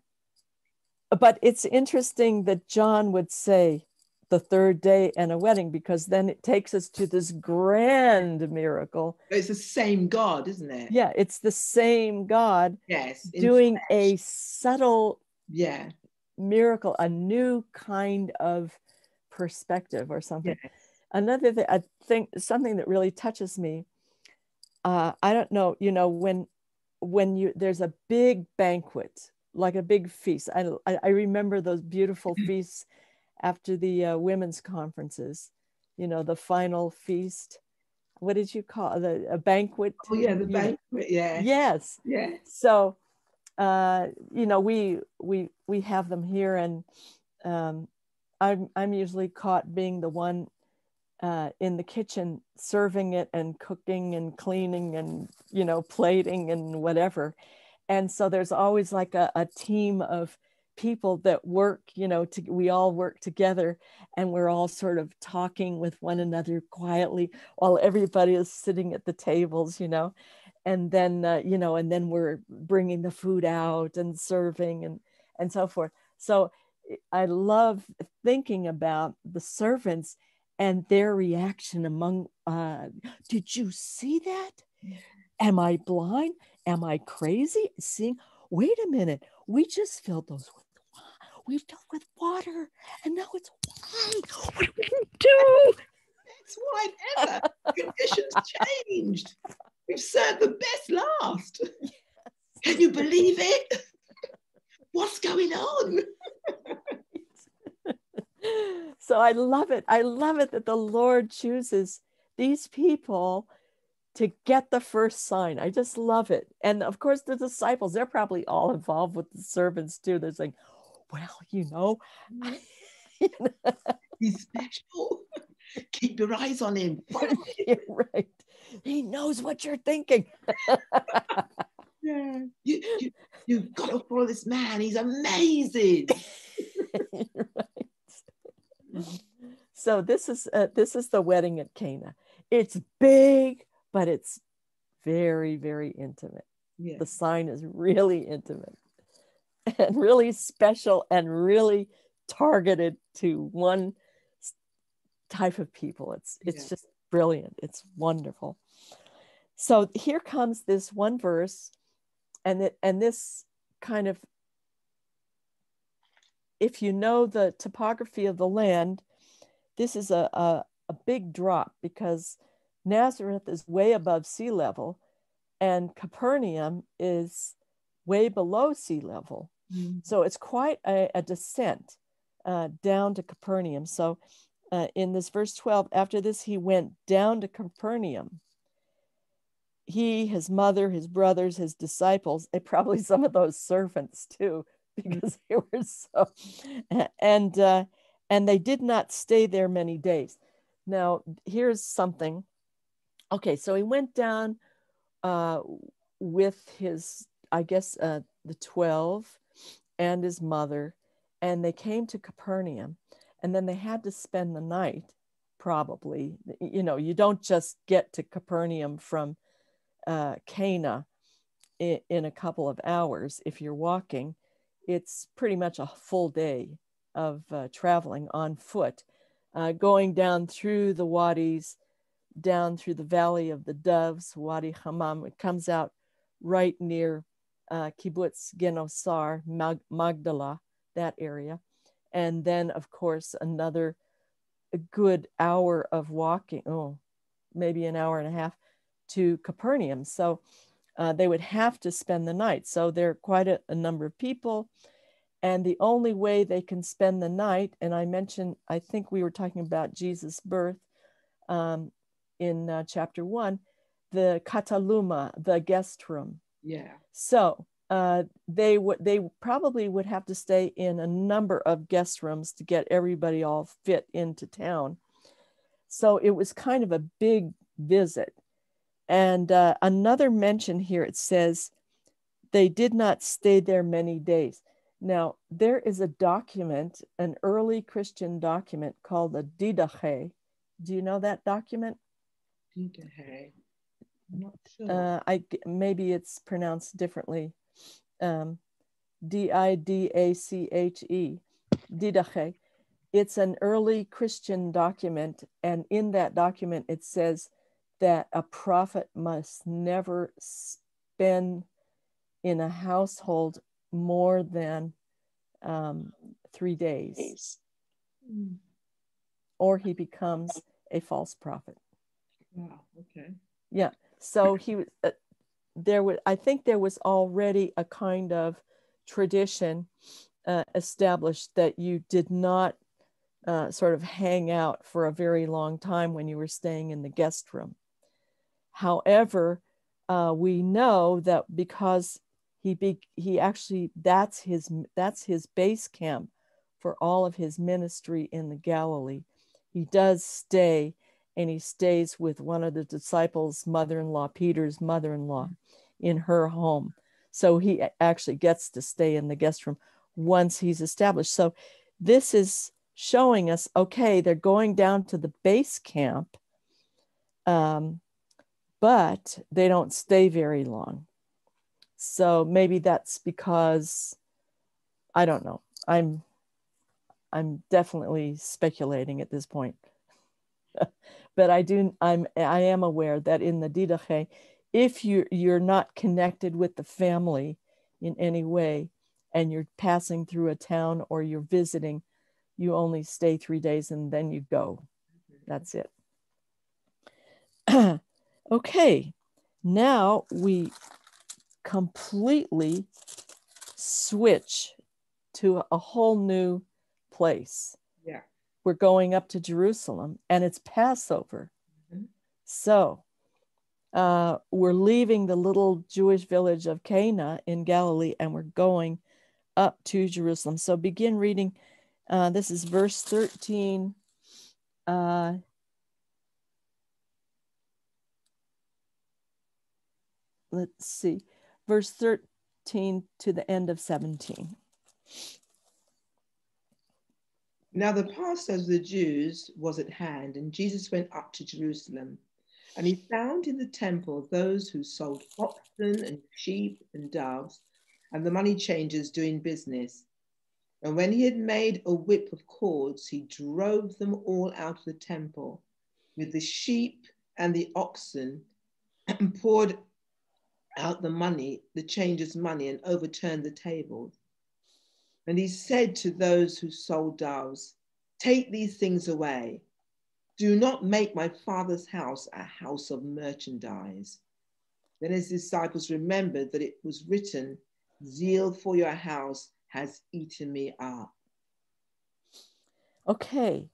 Speaker 3: But it's interesting that John would say the third day and a wedding because then it takes us to this grand miracle.
Speaker 2: It's the same God, isn't it?
Speaker 3: Yeah, it's the same God.
Speaker 2: Yes.
Speaker 3: Doing a subtle
Speaker 2: yeah
Speaker 3: miracle, a new kind of perspective or something. Yes. Another thing, I think something that really touches me. Uh, I don't know, you know, when when you there's a big banquet, like a big feast. I I remember those beautiful feasts after the uh, women's conferences. You know, the final feast. What did you call the a banquet?
Speaker 2: Oh yeah, the banquet. Yeah.
Speaker 3: Yes.
Speaker 2: Yeah.
Speaker 3: So uh, you know, we we we have them here, and um, I'm I'm usually caught being the one uh, in the kitchen serving it and cooking and cleaning and you know plating and whatever, and so there's always like a, a team of people that work you know to, we all work together and we're all sort of talking with one another quietly while everybody is sitting at the tables you know and then uh, you know and then we're bringing the food out and serving and and so forth. So i love thinking about the servants and their reaction among uh, did you see that? Am i blind? Am i crazy? Seeing wait a minute. We just filled those with we filled with water and now it's wine. What do we do?
Speaker 2: It's wine ever conditions changed We've served the best last. Yes. Can you believe it? What's going on?
Speaker 3: so I love it. I love it that the Lord chooses these people to get the first sign. I just love it. And of course, the disciples, they're probably all involved with the servants too. They're saying, well, you know, mm.
Speaker 2: he's [LAUGHS] special. Keep your eyes on him. [LAUGHS]
Speaker 3: right he knows what you're thinking.
Speaker 2: yeah. You, you, you've got to follow this man. He's amazing.
Speaker 3: right. [LAUGHS] So this is uh, this is the wedding at Cana. It's big, but it's very very intimate. Yeah. The sign is really intimate and really special and really targeted to one type of people. It's it's yeah. just brilliant. It's wonderful. So here comes this one verse, and it, and this kind of, if you know the topography of the land, this is a, a, a big drop because Nazareth is way above sea level, and Capernaum is way below sea level. Mm-hmm. So it's quite a, a descent uh, down to Capernaum. So uh, in this verse 12, after this, he went down to Capernaum. He, his mother, his brothers, his disciples, and probably some of those servants too, [LAUGHS] because they were so, and uh, and they did not stay there many days. Now, here's something. Okay, so he went down uh, with his, I guess, uh, the 12 and his mother, and they came to Capernaum and then they had to spend the night probably you know you don't just get to capernaum from uh, cana in, in a couple of hours if you're walking. It's pretty much a full day of uh, traveling on foot uh, going down through the wadis down through the valley of the doves wadi hammam. It comes out right near uh, kibbutz genosar Mag- magdala that area and then of course another good hour of walking oh maybe an hour and a half to capernaum. So uh, they would have to spend the night. So there are quite a, a, number of people. And the only way they can spend the night and i mentioned i think we were talking about jesus birth um, in uh, chapter one the kataluma the guest room.
Speaker 2: Yeah.
Speaker 3: So uh, they would they probably would have to stay in a number of guest rooms to get everybody all fit into town. So it was kind of a big visit. And uh, another mention here it says they did not stay there many days. Now, there is a document, an early Christian document called the Didache. Do you know that document?
Speaker 2: Didache. I'm not sure.
Speaker 3: Uh, I maybe it's pronounced differently. Um, D I D A C H E, Didache. It's an early Christian document, and in that document it says that a prophet must never spend in a household more than um, three days,
Speaker 2: Mm.
Speaker 3: or he becomes a false prophet.
Speaker 2: Wow. Okay.
Speaker 3: Yeah. So he was uh, there. Was I think there was already a kind of tradition uh, established that you did not uh, sort of hang out for a very long time when you were staying in the guest room. However, uh, we know that because he be, he actually that's his that's his base camp for all of his ministry in the Galilee. He does stay and he stays with one of the disciples' mother-in-law, Peter's mother-in-law, in her home. So he actually gets to stay in the guest room once he's established. So this is showing us okay, they're going down to the base camp, um, but they don't stay very long. So maybe that's because I don't know. I'm I'm definitely speculating at this point. [LAUGHS] but I do I'm I am aware that in the Didache, if you you're not connected with the family in any way and you're passing through a town or you're visiting, you only stay three days and then you go. That's it. [CLEARS THROAT] okay, now we completely switch to a whole new place.
Speaker 2: Yeah.
Speaker 3: We're going up to Jerusalem and it's Passover.
Speaker 2: Mhm.
Speaker 3: So uh, we're leaving the little Jewish village of Cana in Galilee and we're going up to Jerusalem. So begin reading. Uh, this is verse 13. Uh, let's see, verse 13 to the end of 17.
Speaker 2: Now the Passover of the Jews was at hand, and Jesus went up to Jerusalem. And he found in the temple those who sold oxen and sheep and doves, and the money changers doing business. And when he had made a whip of cords, he drove them all out of the temple with the sheep and the oxen, and poured out the money, the changers' money, and overturned the tables. And he said to those who sold doves, Take these things away. Do not make my father's house a house of merchandise. Then his disciples remembered that it was written, Zeal for your house has eaten me up.
Speaker 3: Okay,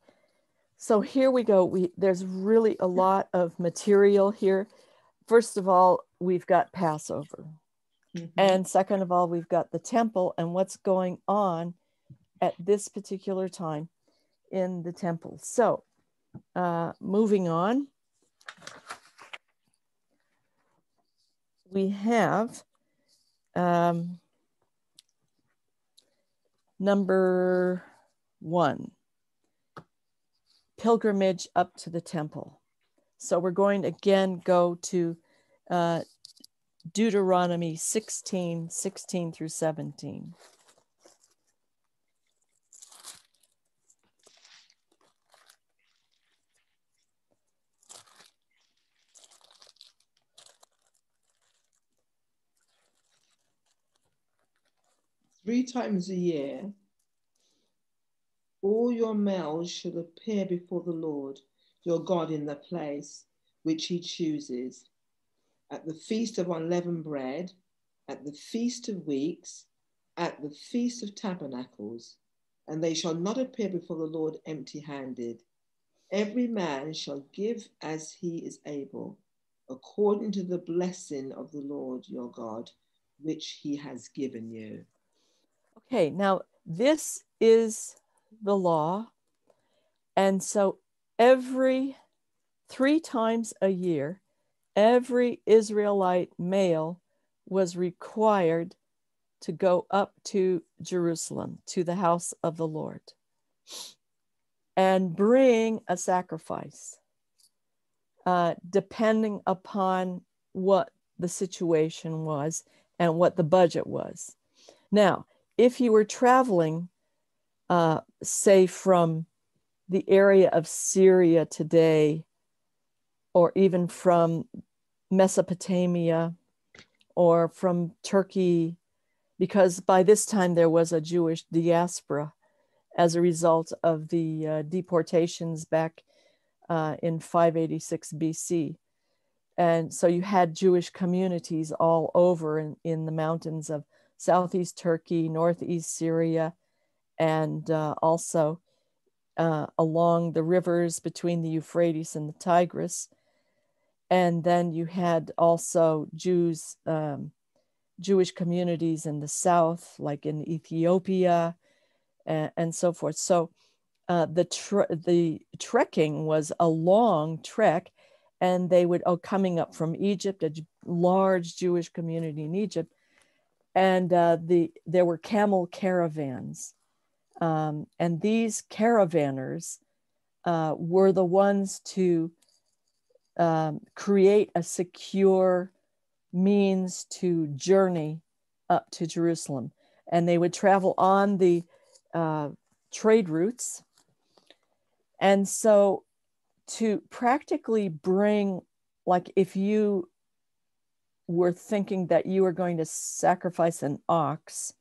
Speaker 3: so here we go. We there's really a lot of material here. First of all, we've got Passover,
Speaker 2: Mhm.
Speaker 3: and second of all, we've got the temple and what's going on at this particular time in the temple. So, uh, moving on, we have um, number one pilgrimage up to the temple. So we're going again go to uh, Deuteronomy 16, 16 through 17.
Speaker 2: Three times a year, all your males shall appear before the Lord your God in the place which he chooses, at the feast of unleavened bread, at the feast of weeks, at the feast of tabernacles, and they shall not appear before the Lord empty handed. Every man shall give as he is able, according to the blessing of the Lord your God, which he has given you.
Speaker 3: Okay, now this is the law. And so every three times a year, every Israelite male was required to go up to Jerusalem, to the house of the Lord, and bring a sacrifice, uh, depending upon what the situation was and what the budget was. Now, if you were traveling, uh, say, from the area of Syria today, or even from Mesopotamia or from Turkey, because by this time there was a Jewish diaspora as a result of the uh, deportations back uh, in 586 BC. And so you had Jewish communities all over in, in the mountains of southeast Turkey, northeast Syria, and uh, also uh, along the rivers between the Euphrates and the Tigris. And then you had also Jews, um, Jewish communities in the south, like in Ethiopia, and, and so forth. So uh, the the trekking was a long trek, and they would oh coming up from Egypt, a large Jewish community in Egypt, and uh, the there were camel caravans um, and these caravanners uh, were the ones to um, create a secure means to journey up to Jerusalem. And they would travel on the uh, trade routes. And so, to practically bring, like, if you were thinking that you were going to sacrifice an ox,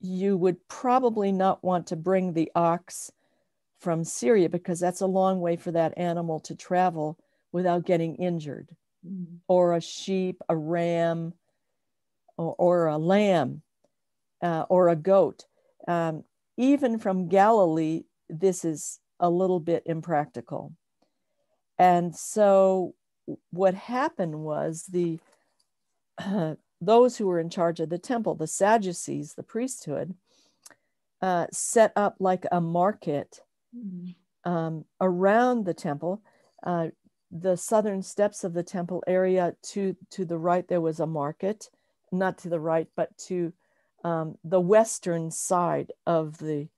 Speaker 3: you would probably not want to bring the ox from Syria because that's a long way for that animal to travel without getting injured, mm-hmm. or a sheep, a ram, or, or a lamb, uh, or a goat. Um, even from Galilee, this is a little bit impractical. And so, what happened was the uh, [CLEARS THROAT] those who were in charge of the temple, the Sadducees, the priesthood, uh, set up like a market um, around the temple. Uh, the southern steps of the temple area to to the right there was a market, not to the right, but to um, the western side of the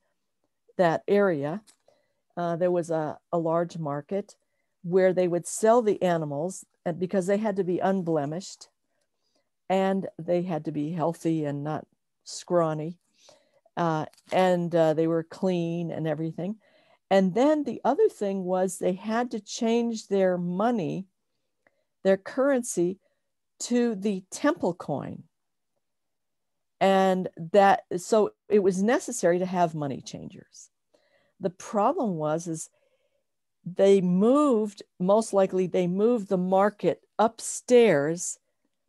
Speaker 3: that area. Uh, there was a, a large market where they would sell the animals because they had to be unblemished and they had to be healthy and not scrawny. Uh, and uh, they were clean and everything. And then the other thing was they had to change their money, their currency, to the temple coin. And that, so it was necessary to have money changers. The problem was, is they moved, most likely, they moved the market upstairs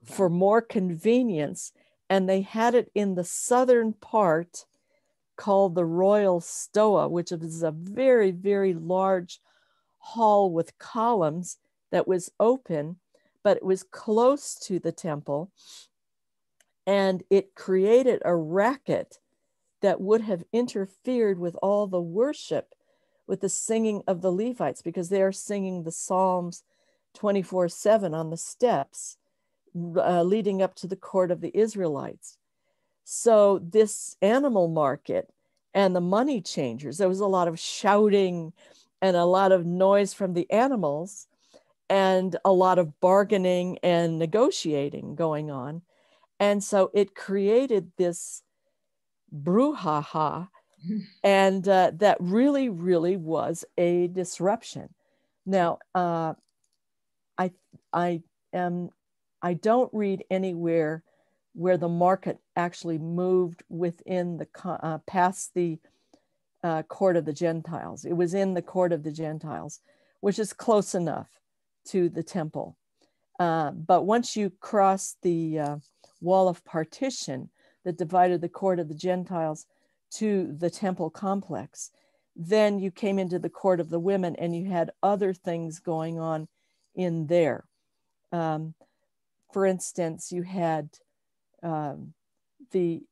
Speaker 3: for more convenience. And they had it in the southern part called the Royal Stoa, which is a very, very large hall with columns that was open, but it was close to the temple. And it created a racket that would have interfered with all the worship, with the singing of the Levites, because they are singing the Psalms 24 7 on the steps uh, leading up to the court of the Israelites. So, this animal market and the money changers, there was a lot of shouting and a lot of noise from the animals and a lot of bargaining and negotiating going on. And so it created this brouhaha, [LAUGHS] and uh, that really, really was a disruption. Now, uh, I, I am I don't read anywhere where the market actually moved within the uh, past the uh, court of the Gentiles. It was in the court of the Gentiles, which is close enough to the temple. Uh, but once you cross the uh, wall of partition that divided the court of the Gentiles to the temple complex, then you came into the court of the women and you had other things going on in there. Um, for instance, you had um, the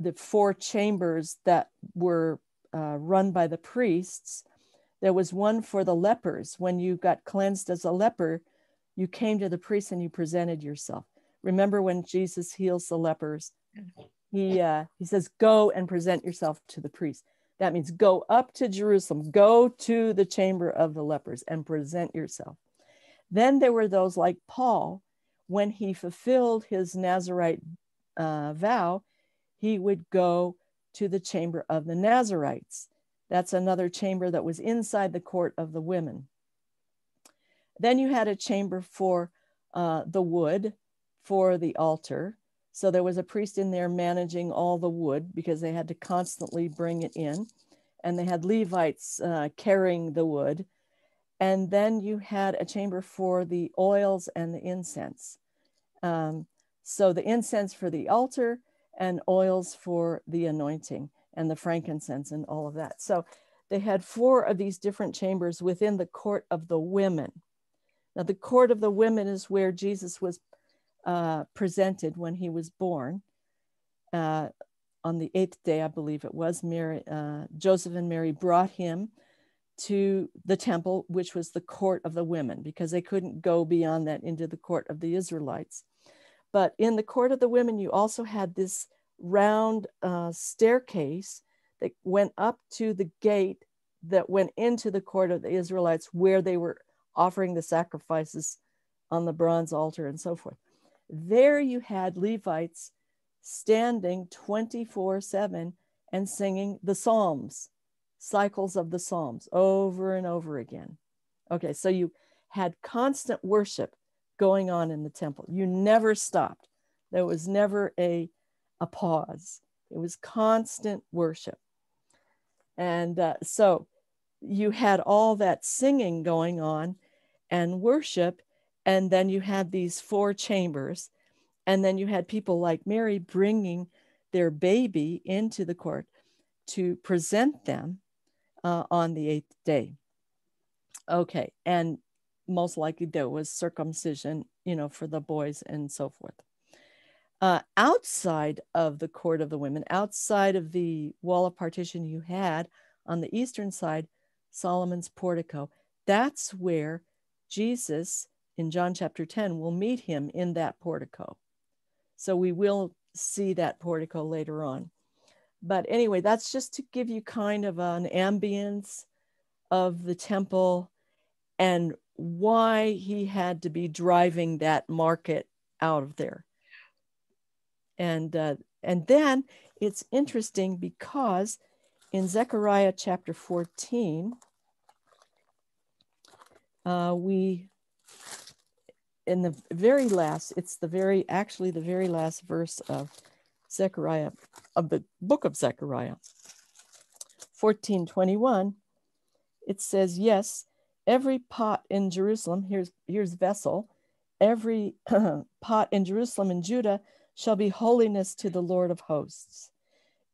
Speaker 3: the four chambers that were uh, run by the priests. There was one for the lepers. When you got cleansed as a leper, you came to the priest and you presented yourself. Remember when Jesus heals the lepers he uh, he says, "Go and present yourself to the priest." That means go up to Jerusalem, go to the chamber of the lepers, and present yourself. Then there were those like Paul, when he fulfilled his Nazarite uh, vow, he would go to the chamber of the Nazarites. That's another chamber that was inside the court of the women. Then you had a chamber for uh, the wood for the altar. So there was a priest in there managing all the wood because they had to constantly bring it in. And they had Levites uh, carrying the wood. And then you had a chamber for the oils and the incense. Um, so the incense for the altar and oils for the anointing and the frankincense and all of that. So they had four of these different chambers within the court of the women. Now, the court of the women is where Jesus was uh, presented when he was born. Uh, on the eighth day, I believe it was, Mary, uh, Joseph and Mary brought him to the temple, which was the court of the women, because they couldn't go beyond that into the court of the Israelites. But in the court of the women, you also had this round uh, staircase that went up to the gate that went into the court of the Israelites, where they were offering the sacrifices on the bronze altar and so forth. There you had Levites standing 24 7 and singing the Psalms, cycles of the Psalms over and over again. Okay, so you had constant worship going on in the temple. You never stopped. There was never a, a pause. It was constant worship. And uh, so you had all that singing going on and worship and then you had these four chambers. And then you had people like Mary bringing their baby into the court to present them uh, on the eighth day. Okay. And most likely there was circumcision, you know, for the boys and so forth. Uh, outside of the court of the women, outside of the wall of partition you had on the eastern side, Solomon's portico, that's where Jesus in John chapter 10, we'll meet him in that portico. So we will see that portico later on. But anyway, that's just to give you kind of an ambience of the temple and why he had to be driving that market out of there. And uh, and then it's interesting because in Zechariah chapter 14, uh, we in the very last, it's the very, actually the very last verse of Zechariah, of the book of Zechariah, 1421, it says, Yes, every pot in Jerusalem, here's, here's vessel, every [CLEARS THROAT] pot in Jerusalem and Judah shall be holiness to the Lord of hosts.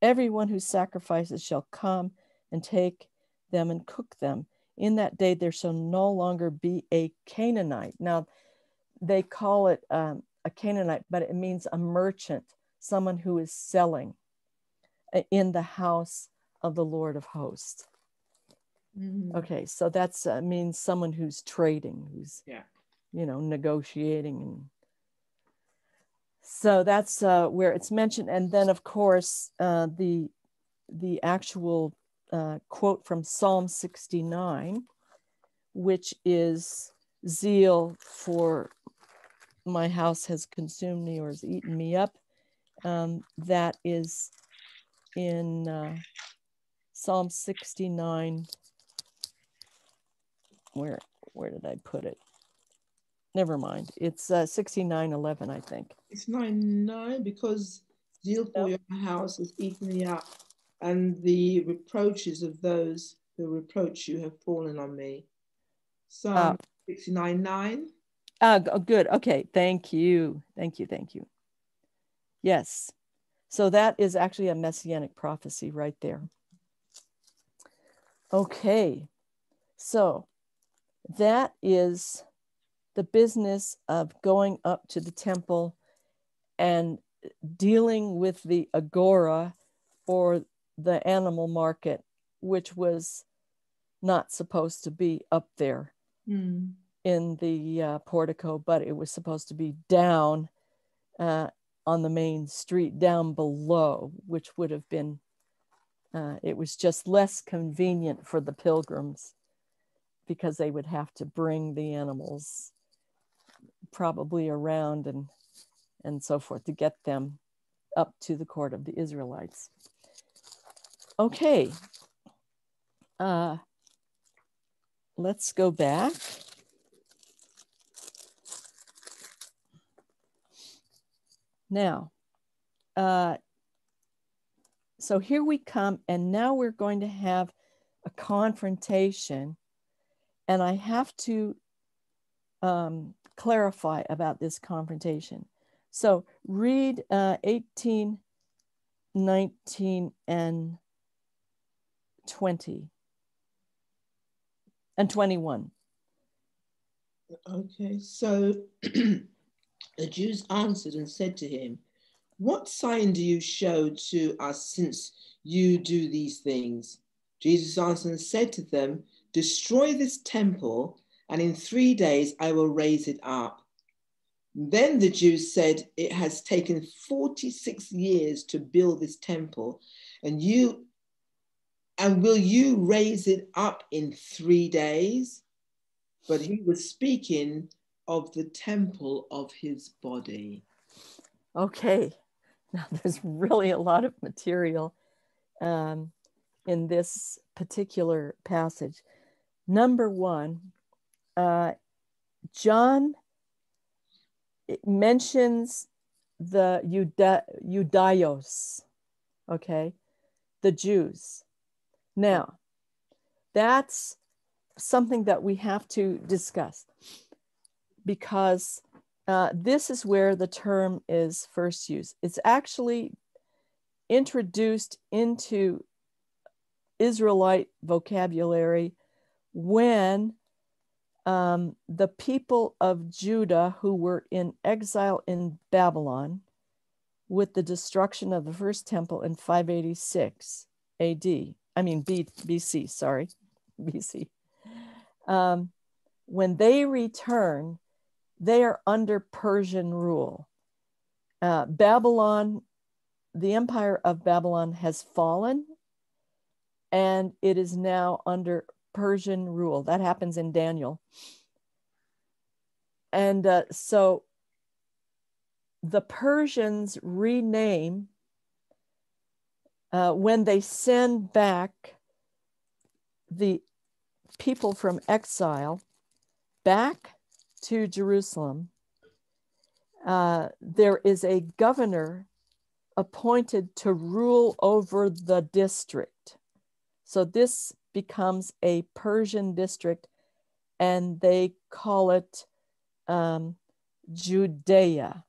Speaker 3: Everyone who sacrifices shall come and take them and cook them. In that day there shall no longer be a Canaanite. Now, they call it um, a Canaanite, but it means a merchant, someone who is selling uh, in the house of the Lord of hosts. Mm-hmm. Okay, so that's uh, means someone who's trading, who's
Speaker 2: yeah,
Speaker 3: you know, negotiating, and so that's uh, where it's mentioned. And then, of course, uh, the the actual uh, quote from Psalm sixty nine, which is zeal for my house has consumed me or has eaten me up. Um, that is in uh, Psalm 69. Where where did I put it? Never mind. It's uh, 6911, I think.
Speaker 2: It's 99 because zeal for your house has eaten me up, and the reproaches of those who reproach you have fallen on me. Psalm uh, 69 9.
Speaker 3: Uh, good. Okay. Thank you. Thank you. Thank you. Yes. So that is actually a messianic prophecy right there. Okay. So that is the business of going up to the temple and dealing with the agora or the animal market, which was not supposed to be up there. Mm in the uh, portico, but it was supposed to be down uh, on the main street down below, which would have been, uh, it was just less convenient for the pilgrims because they would have to bring the animals probably around and and so forth to get them up to the court of the Israelites. Okay, uh, let's go back. Now, uh, so here we come, and now we're going to have a confrontation, and I have to um, clarify about this confrontation. So read uh, 18, 19, and 20 and 21.
Speaker 2: Okay, so [CLEARS THROAT] The Jews answered and said to him, What sign do you show to us since you do these things? Jesus answered and said to them, Destroy this temple, and in three days I will raise it up. Then the Jews said, It has taken 46 years to build this temple, and you and will you raise it up in three days? But he was speaking of the temple of his body.
Speaker 3: Okay, [LAUGHS] now there's really a lot of material um, in this particular passage. Number one, uh, John mentions the Juda- Judaios, okay, the Jews. Now, that's something that we have to discuss because uh, this is where the term is first used. It's actually introduced into Israelite vocabulary when um, the people of Judah who were in exile in Babylon with the destruction of the first temple in 586 AD. I mean, B, BC, sorry, [LAUGHS] BC. Um, when they return, they are under Persian rule. Uh, Babylon, the empire of Babylon has fallen and it is now under Persian rule. That happens in Daniel. And uh, so the Persians rename uh, when they send back the people from exile back to Jerusalem, uh, there is a governor appointed to rule over the district. So this becomes a Persian district, and they call it um, Judea.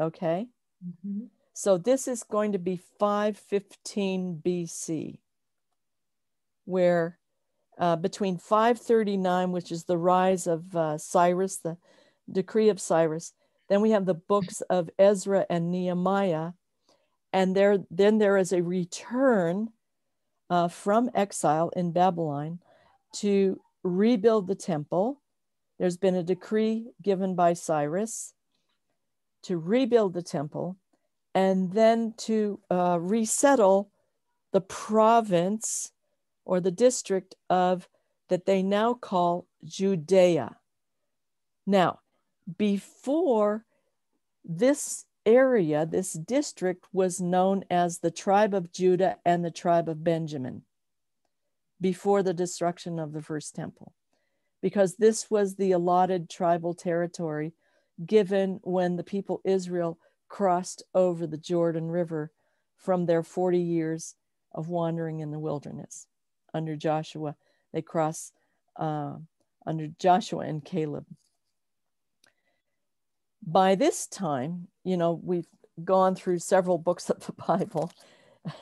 Speaker 3: Okay? Mm-hmm. So this is going to be 515 BC, where uh, between 539, which is the rise of uh, Cyrus, the decree of Cyrus. Then we have the books of Ezra and Nehemiah. And there, then there is a return uh, from exile in Babylon to rebuild the temple. There's been a decree given by Cyrus to rebuild the temple and then to uh, resettle the province or the district of that they now call Judea. Now, before this area, this district was known as the tribe of Judah and the tribe of Benjamin before the destruction of the first temple, because this was the allotted tribal territory given when the people Israel crossed over the Jordan River from their 40 years of wandering in the wilderness under Joshua. They cross uh, under Joshua and Caleb. By this time, you know, we've gone through several books of the [LAUGHS] Bible.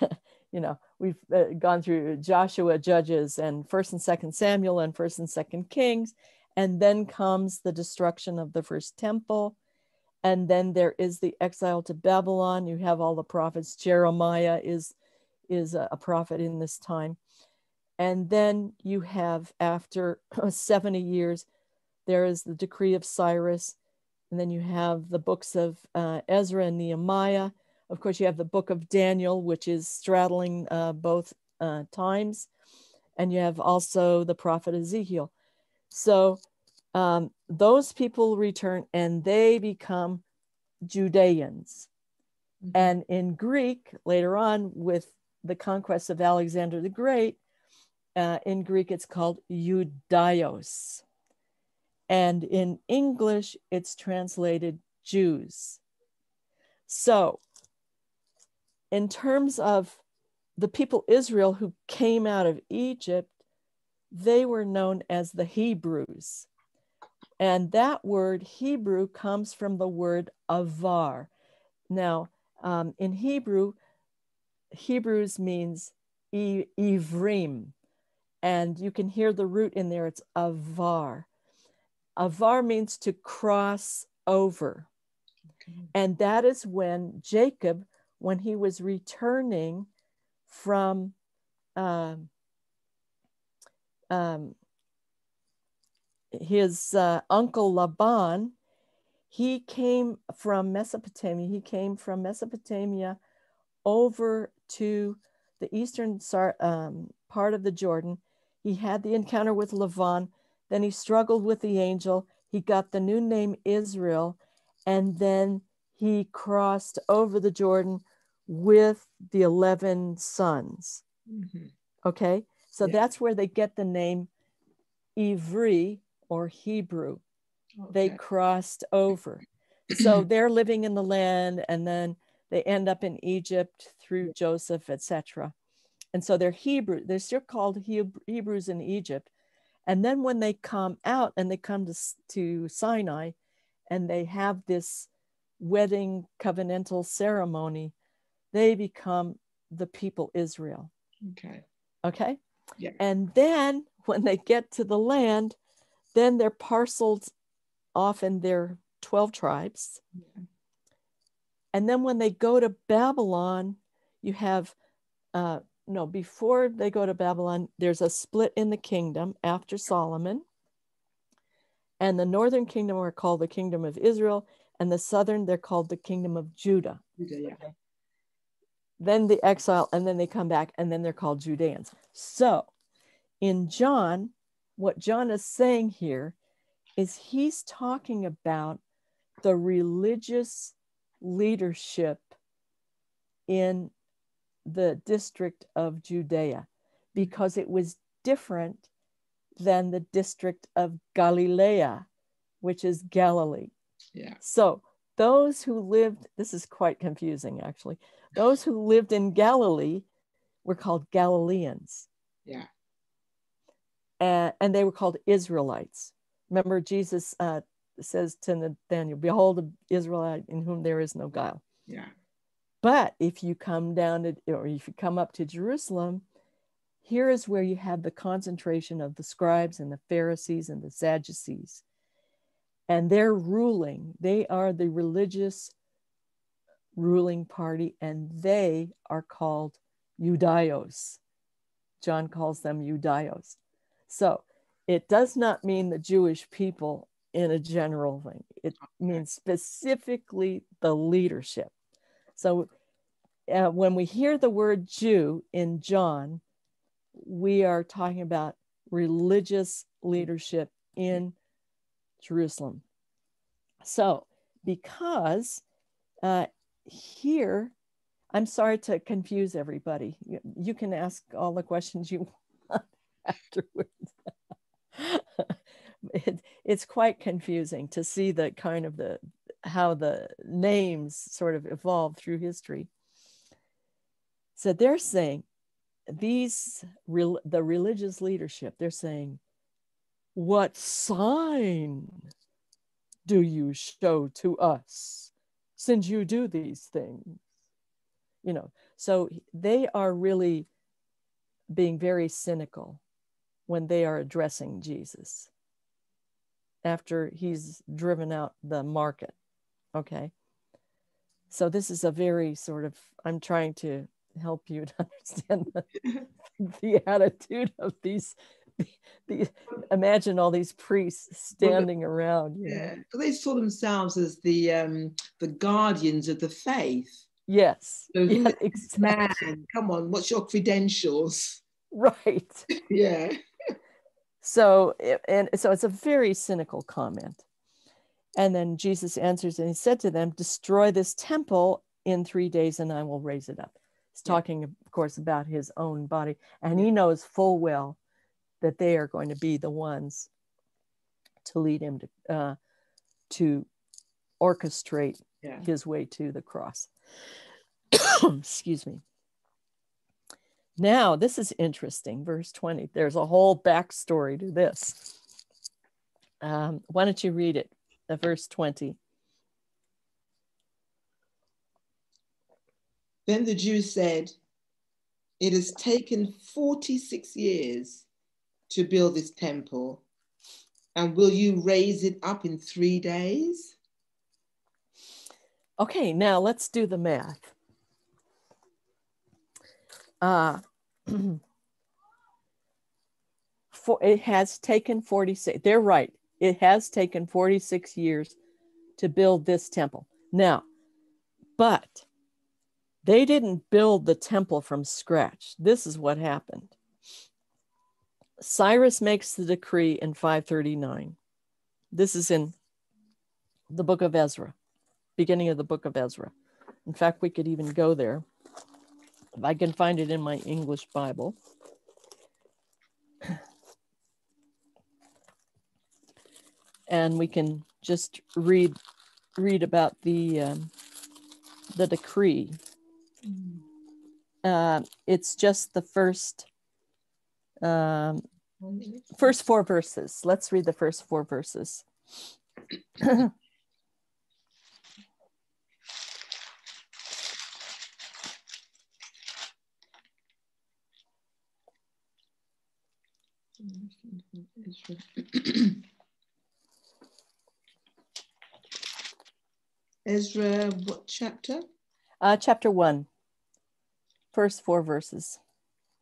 Speaker 3: [LAUGHS] you know, we've uh, gone through Joshua, Judges, and First and Second Samuel, and First and Second Kings, and then comes the destruction of the first temple, and then there is the exile to Babylon. You have all the prophets. Jeremiah is is a, a prophet in this time, and then you have, after [CLEARS THROAT] 70 years, there is the decree of Cyrus. And then you have the books of uh, Ezra and Nehemiah. Of course, you have the book of Daniel, which is straddling uh, both uh, times. And you have also the prophet Ezekiel. So um, those people return and they become Judeans. Mm-hmm. And in Greek, later on, with the conquest of Alexander the Great, uh, in Greek it's called Judaios. And in English, it's translated Jews. So, in terms of the people Israel who came out of Egypt, they were known as the Hebrews. And that word Hebrew comes from the word avar. Now, um, in Hebrew, Hebrews means ivrim, and you can hear the root in there. It's avar. Avar means to cross over. Okay. And that is when Jacob, when he was returning from um, um, his uh, uncle Laban, he came from Mesopotamia. He came from Mesopotamia over to the eastern um, part of the Jordan. He had the encounter with Laban. Then he struggled with the angel. He got the new name Israel. And then he crossed over the Jordan with the 11 sons. Mm-hmm. Okay. So yeah. that's where they get the name Ivri or Hebrew. Okay. They crossed over. [CLEARS THROAT] so they're living in the land and then they end up in Egypt through Joseph, etc. And so they're Hebrew, they're still called Hebrews in Egypt. And then when they come out and they come to, to Sinai and they have this wedding covenantal ceremony, they become the people Israel.
Speaker 2: Okay.
Speaker 3: Okay.
Speaker 2: Yeah.
Speaker 3: And then when they get to the land, then they're parceled off in their 12 tribes. Yeah. And then when they go to Babylon, you have uh, no, before they go to Babylon, there's a split in the kingdom after Solomon. And the northern kingdom are called the kingdom of Israel, and the southern, they're called the kingdom of Judah.
Speaker 2: Judah yeah.
Speaker 3: Then the exile, and then they come back, and then they're called Judeans. So in John, what John is saying here is he's talking about the religious leadership in the district of Judea because it was different than the district of Galilee, which is Galilee.
Speaker 2: Yeah.
Speaker 3: So those who lived, this is quite confusing actually, those who lived in Galilee were called Galileans.
Speaker 2: Yeah.
Speaker 3: And, and they were called Israelites. Remember, Jesus uh, says to Nathaniel, Behold, an Israelite in whom there is no guile.
Speaker 2: Yeah.
Speaker 3: But if you come down to, or if you come up to Jerusalem, here is where you have the concentration of the scribes and the Pharisees and the Sadducees. And they're ruling, they are the religious ruling party, and they are called Judaios. John calls them Judaios. So it does not mean the Jewish people in a general thing, it means specifically the leadership. So uh, when we hear the word Jew in John, we are talking about religious leadership in Jerusalem. So, because uh, here, I'm sorry to confuse everybody. You, you can ask all the questions you [LAUGHS] want afterwards. [LAUGHS] it, it's quite confusing to see the kind of the how the names sort of evolved through history. So they're saying these the religious leadership they're saying what sign do you show to us since you do these things you know so they are really being very cynical when they are addressing jesus after he's driven out the market Okay. So this is a very sort of, I'm trying to help you [LAUGHS] to understand the, [LAUGHS] the attitude of these, the, imagine all these priests standing around. you know.
Speaker 2: Yeah, they saw themselves as the um, the guardians of the faith.
Speaker 3: Yes.
Speaker 2: So
Speaker 3: Yeah,
Speaker 2: is man,
Speaker 3: exactly.
Speaker 2: come on, what's your credentials?
Speaker 3: Right. [LAUGHS]
Speaker 2: Yeah,
Speaker 3: So and so it's a very cynical comment. And then Jesus answers and he said to them, Destroy this temple in three days and I will raise it up. He's
Speaker 2: Yeah.
Speaker 3: talking, of course, about his own body. And he knows full well that they are going to be the ones to lead him to, uh, to orchestrate
Speaker 2: yeah.
Speaker 3: his way to the cross. [COUGHS] Excuse me. Now, this is interesting. Verse 20. There's a whole backstory to this. Um, why don't you read it? The verse 20.
Speaker 2: Then the Jews said, It has taken 46 years to build this temple, and will you raise it up in three days?
Speaker 3: Okay, now let's do the math. Uh, [CLEARS THROAT] for, it has taken 46, they're right. It has taken 46 years to build this temple. Now, but they didn't build the temple from scratch. This is what happened. Cyrus makes the decree in 539. This is in the book of Ezra, beginning of the book of Ezra. In fact, we could even go there. If I can find it in my English Bible. And we can just read read about the um, the decree. Uh, it's just the first um, first four verses. Let's read the first four verses. [CLEARS THROAT]
Speaker 2: Ezra, what chapter?
Speaker 3: Uh, chapter one, first four verses.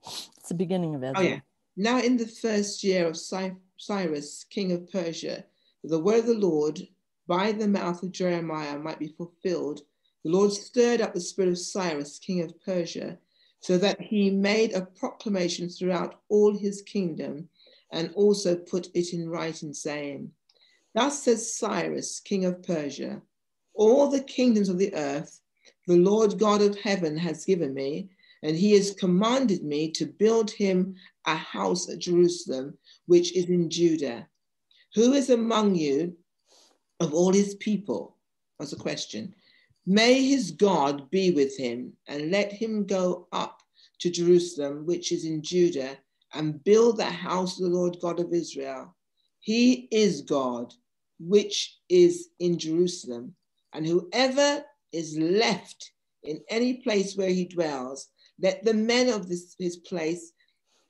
Speaker 3: It's the beginning of Ezra.
Speaker 2: Oh, yeah. Now, in the first year of Cyrus, king of Persia, the word of the Lord by the mouth of Jeremiah might be fulfilled. The Lord stirred up the spirit of Cyrus, king of Persia, so that he made a proclamation throughout all his kingdom and also put it in writing, saying, Thus says Cyrus, king of Persia, all the kingdoms of the earth the Lord God of heaven has given me, and he has commanded me to build him a house at Jerusalem, which is in Judah. Who is among you of all his people? That's a question. May his God be with him, and let him go up to Jerusalem, which is in Judah, and build the house of the Lord God of Israel. He is God, which is in Jerusalem, and whoever is left in any place where he dwells, let the men of this, his place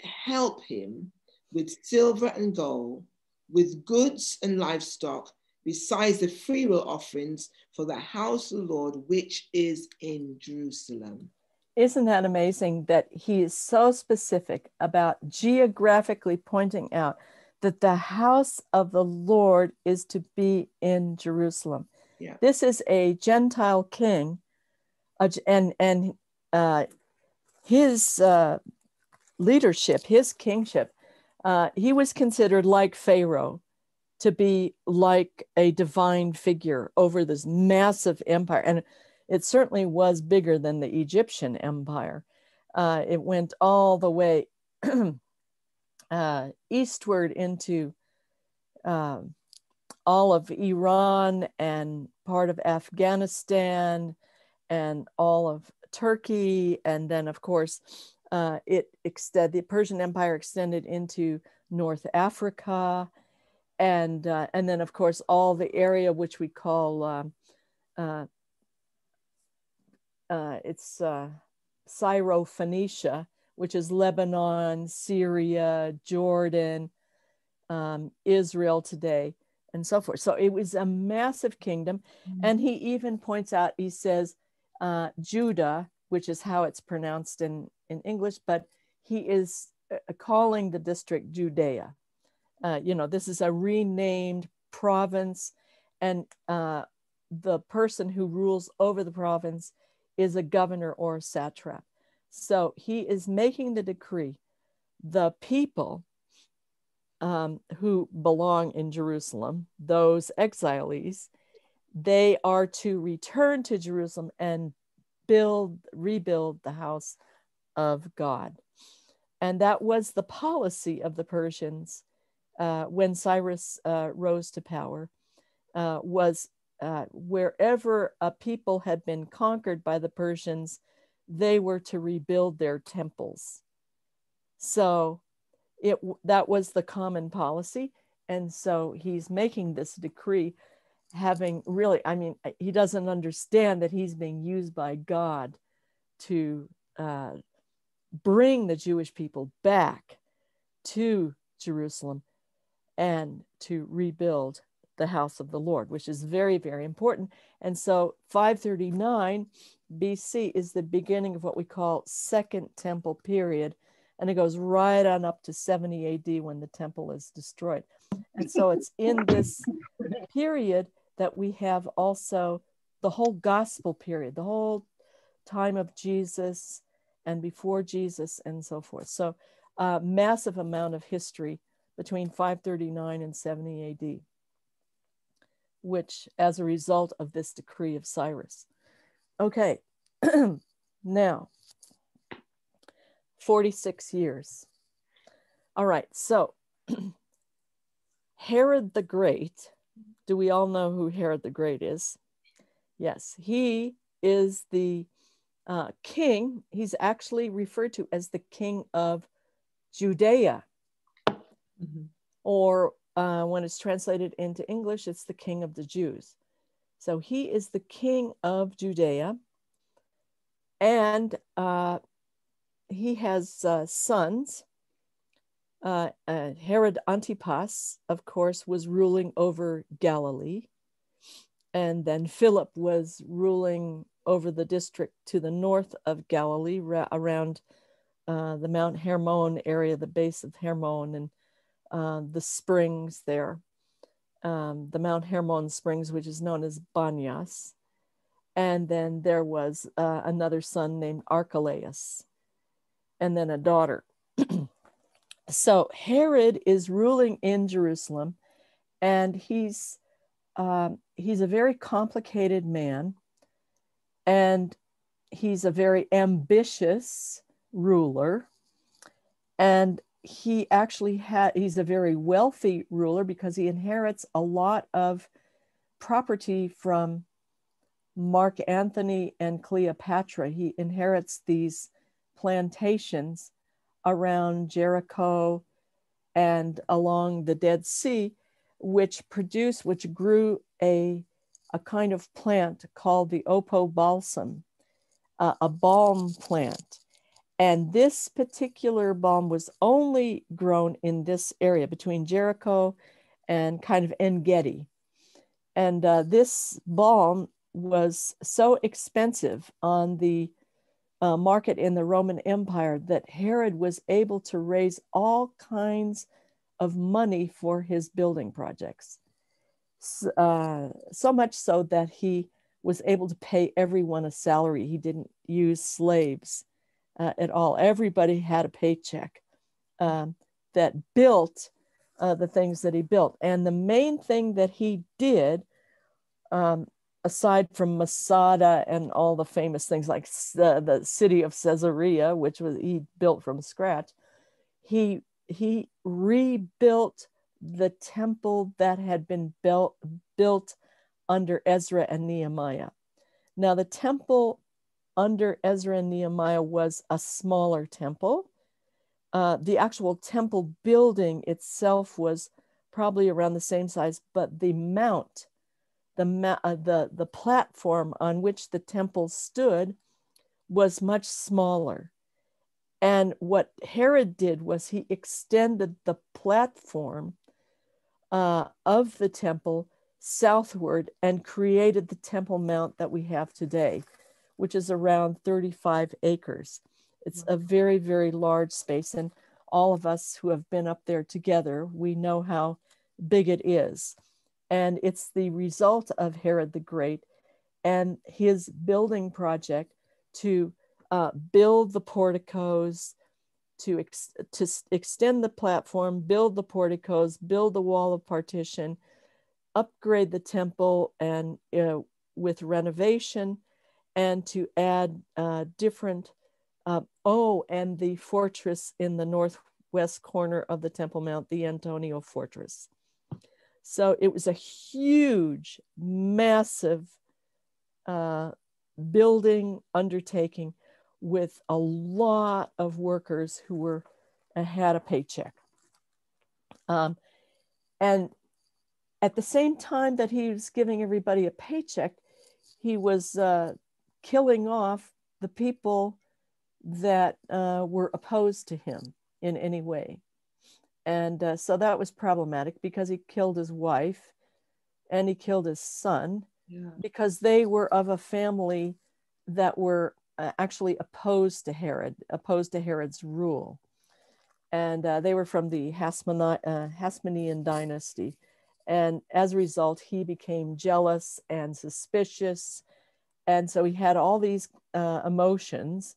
Speaker 2: help him with silver and gold, with goods and livestock, besides the freewill offerings for the house of the Lord, which is in Jerusalem.
Speaker 3: Isn't that amazing that he is so specific about geographically pointing out that the house of the Lord is to be in Jerusalem?
Speaker 2: Yeah.
Speaker 3: This is a Gentile king, uh, and and uh, his uh, leadership, his kingship, uh, he was considered like Pharaoh, to be like a divine figure over this massive empire, and it certainly was bigger than the Egyptian empire. Uh, it went all the way [CLEARS THROAT] uh, eastward into um, all of Iran and part of Afghanistan and all of Turkey. And then, of course, uh, it extended, the Persian Empire extended into North Africa. And, uh, and then, of course, all the area which we call um, uh, uh, it's uh, Syro-Phoenicia, which is Lebanon, Syria, Jordan, um, Israel today, and so forth. So it was a massive kingdom. And he even points out, he says, uh, Judah, which is how it's pronounced in, in English, but he is uh, calling the district Judea. Uh, you know, this is a renamed province, and uh, the person who rules over the province is a governor or a satrap. So he is making the decree. The people um, who belong in Jerusalem, those exilees, they are to return to Jerusalem and build, rebuild the house of God. And that was the policy of the Persians uh, when Cyrus uh, rose to power, uh, was uh, wherever a people had been conquered by the Persians, they were to rebuild their temples. So it that was the common policy, and so he's making this decree, having really, I mean, he doesn't understand that he's being used by God to uh, bring the Jewish people back to Jerusalem and to rebuild the house of the Lord, which is very, very important. And so 539 BC is the beginning of what we call Second Temple period. And it goes right on up to 70 AD when the temple is destroyed. And so it's [LAUGHS] in this period that we have also the whole gospel period, the whole time of Jesus and before Jesus and so forth. So, uh, massive amount of history between 539 and 70 AD which as a result of this decree of Cyrus. Okay, [CLEARS THROAT] now 46 years. All right, so [CLEARS THROAT] Herod the Great, do we all know who Herod the Great is? Yes, he is the uh, king. He's actually referred to as the king of Judea, mm-hmm. or uh, when it's translated into English, it's the king of the Jews. So he is the king of Judea. And uh, he has uh, sons. Uh, uh, Herod Antipas, of course, was ruling over Galilee. And then Philip was ruling over the district to the north of Galilee, ra- around uh, the Mount Hermon area, the base of Hermon, and uh, the springs there, um, the Mount Hermon Springs, which is known as Banyas. And then there was uh, another son named Archelaus, and then a daughter. [CLEARS THROAT] so Herod is ruling in Jerusalem, and he's um, he's a very complicated man, and he's a very ambitious ruler, and he actually had he's a very wealthy ruler because he inherits a lot of property from Mark Antony and Cleopatra. He inherits these plantations around Jericho and along the Dead Sea, which produce, which grew a, a kind of plant called the Opo balsam, uh, a balm plant. And this particular balm was only grown in this area between Jericho and kind of En Gedi. And uh, this balm was so expensive on the uh, market in the Roman Empire that Herod was able to raise all kinds of money for his building projects. Uh, so much so that he was able to pay everyone a salary. He didn't use slaves uh, at all. Everybody had a paycheck um, that built uh, the things that he built. And the main thing that he did, um, aside from Masada and all the famous things like the, city of Caesarea, which was he built from scratch, he he rebuilt the temple that had been built built under Ezra and Nehemiah. Now the temple under Ezra and Nehemiah was a smaller temple. Uh, the actual temple building itself was probably around the same size, but the mount, the, uh, the, the platform on which the temple stood was much smaller. And what Herod did was he extended the platform uh, of the temple southward and created the Temple Mount that we have today which is around 35 acres. It's a very, very large space. And all of us who have been up there together, we know how big it is. And it's the result of Herod the Great and his building project to uh, build the porticos, to, ex- to extend the platform, build the porticos, build the wall of partition, upgrade the temple and uh, with renovation, and to add uh, different. Uh, oh, and the fortress in the northwest corner of the Temple Mount, the Antonia Fortress. So it was a huge, massive uh, building undertaking with a lot of workers who were uh, had a paycheck. Um, and at the same time that he was giving everybody a paycheck, he was uh, killing off the people that uh, were opposed to him in any way. And uh, so that was problematic because he killed his wife and he killed his son yeah. because they were of a family that were uh, actually opposed to Herod, opposed to Herod's rule. And uh, they were from the Hasmoni- uh, Hasmonean dynasty. And as a result, he became jealous and suspicious. And so he had all these uh, emotions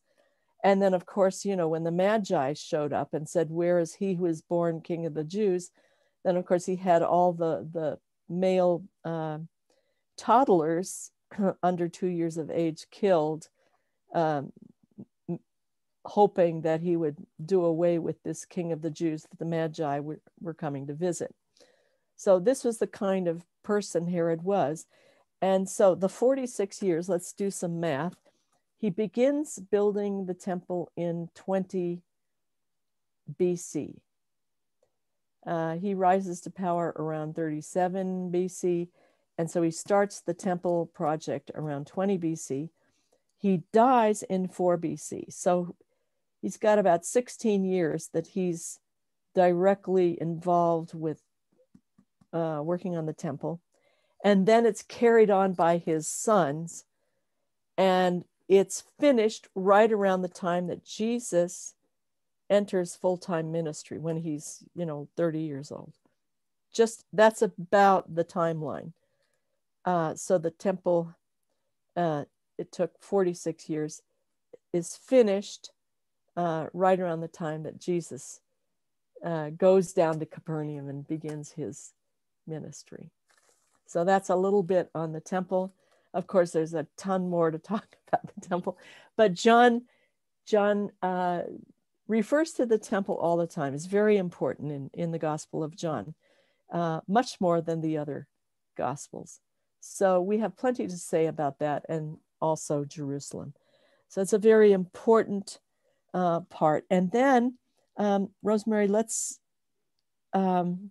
Speaker 3: and then, of course, you know, when the Magi showed up and said, Where is he who is born king of the Jews? Then, of course, he had all the, the male uh, toddlers [CLEARS THROAT] under two years of age killed, um, hoping that he would do away with this king of the Jews that the Magi were, were coming to visit. So, this was the kind of person Herod was. And so, the 46 years, let's do some math he begins building the temple in 20 BC. Uh, he rises to power around 37 BC. And so he starts the temple project around 20 BC. He dies in 4 BC. So he's got about 16 years that he's directly involved with uh, working on the temple. And then it's carried on by his sons. And it's finished right around the time that Jesus enters full-time ministry when he's, you know, 30 years old. Just that's about the timeline. Uh, so the temple, uh, it took 46 years, is finished uh, right around the time that Jesus uh, goes down to Capernaum and begins his ministry. So that's a little bit on the temple. Of course, there's a ton more to [LAUGHS] talk about the temple, but John, John uh, refers to the temple all the time. It's very important in, in the Gospel of John, uh, much more than the other Gospels. So we have plenty to say about that and also Jerusalem. So it's a very important uh, part. And then, um, Rosemary, let's um,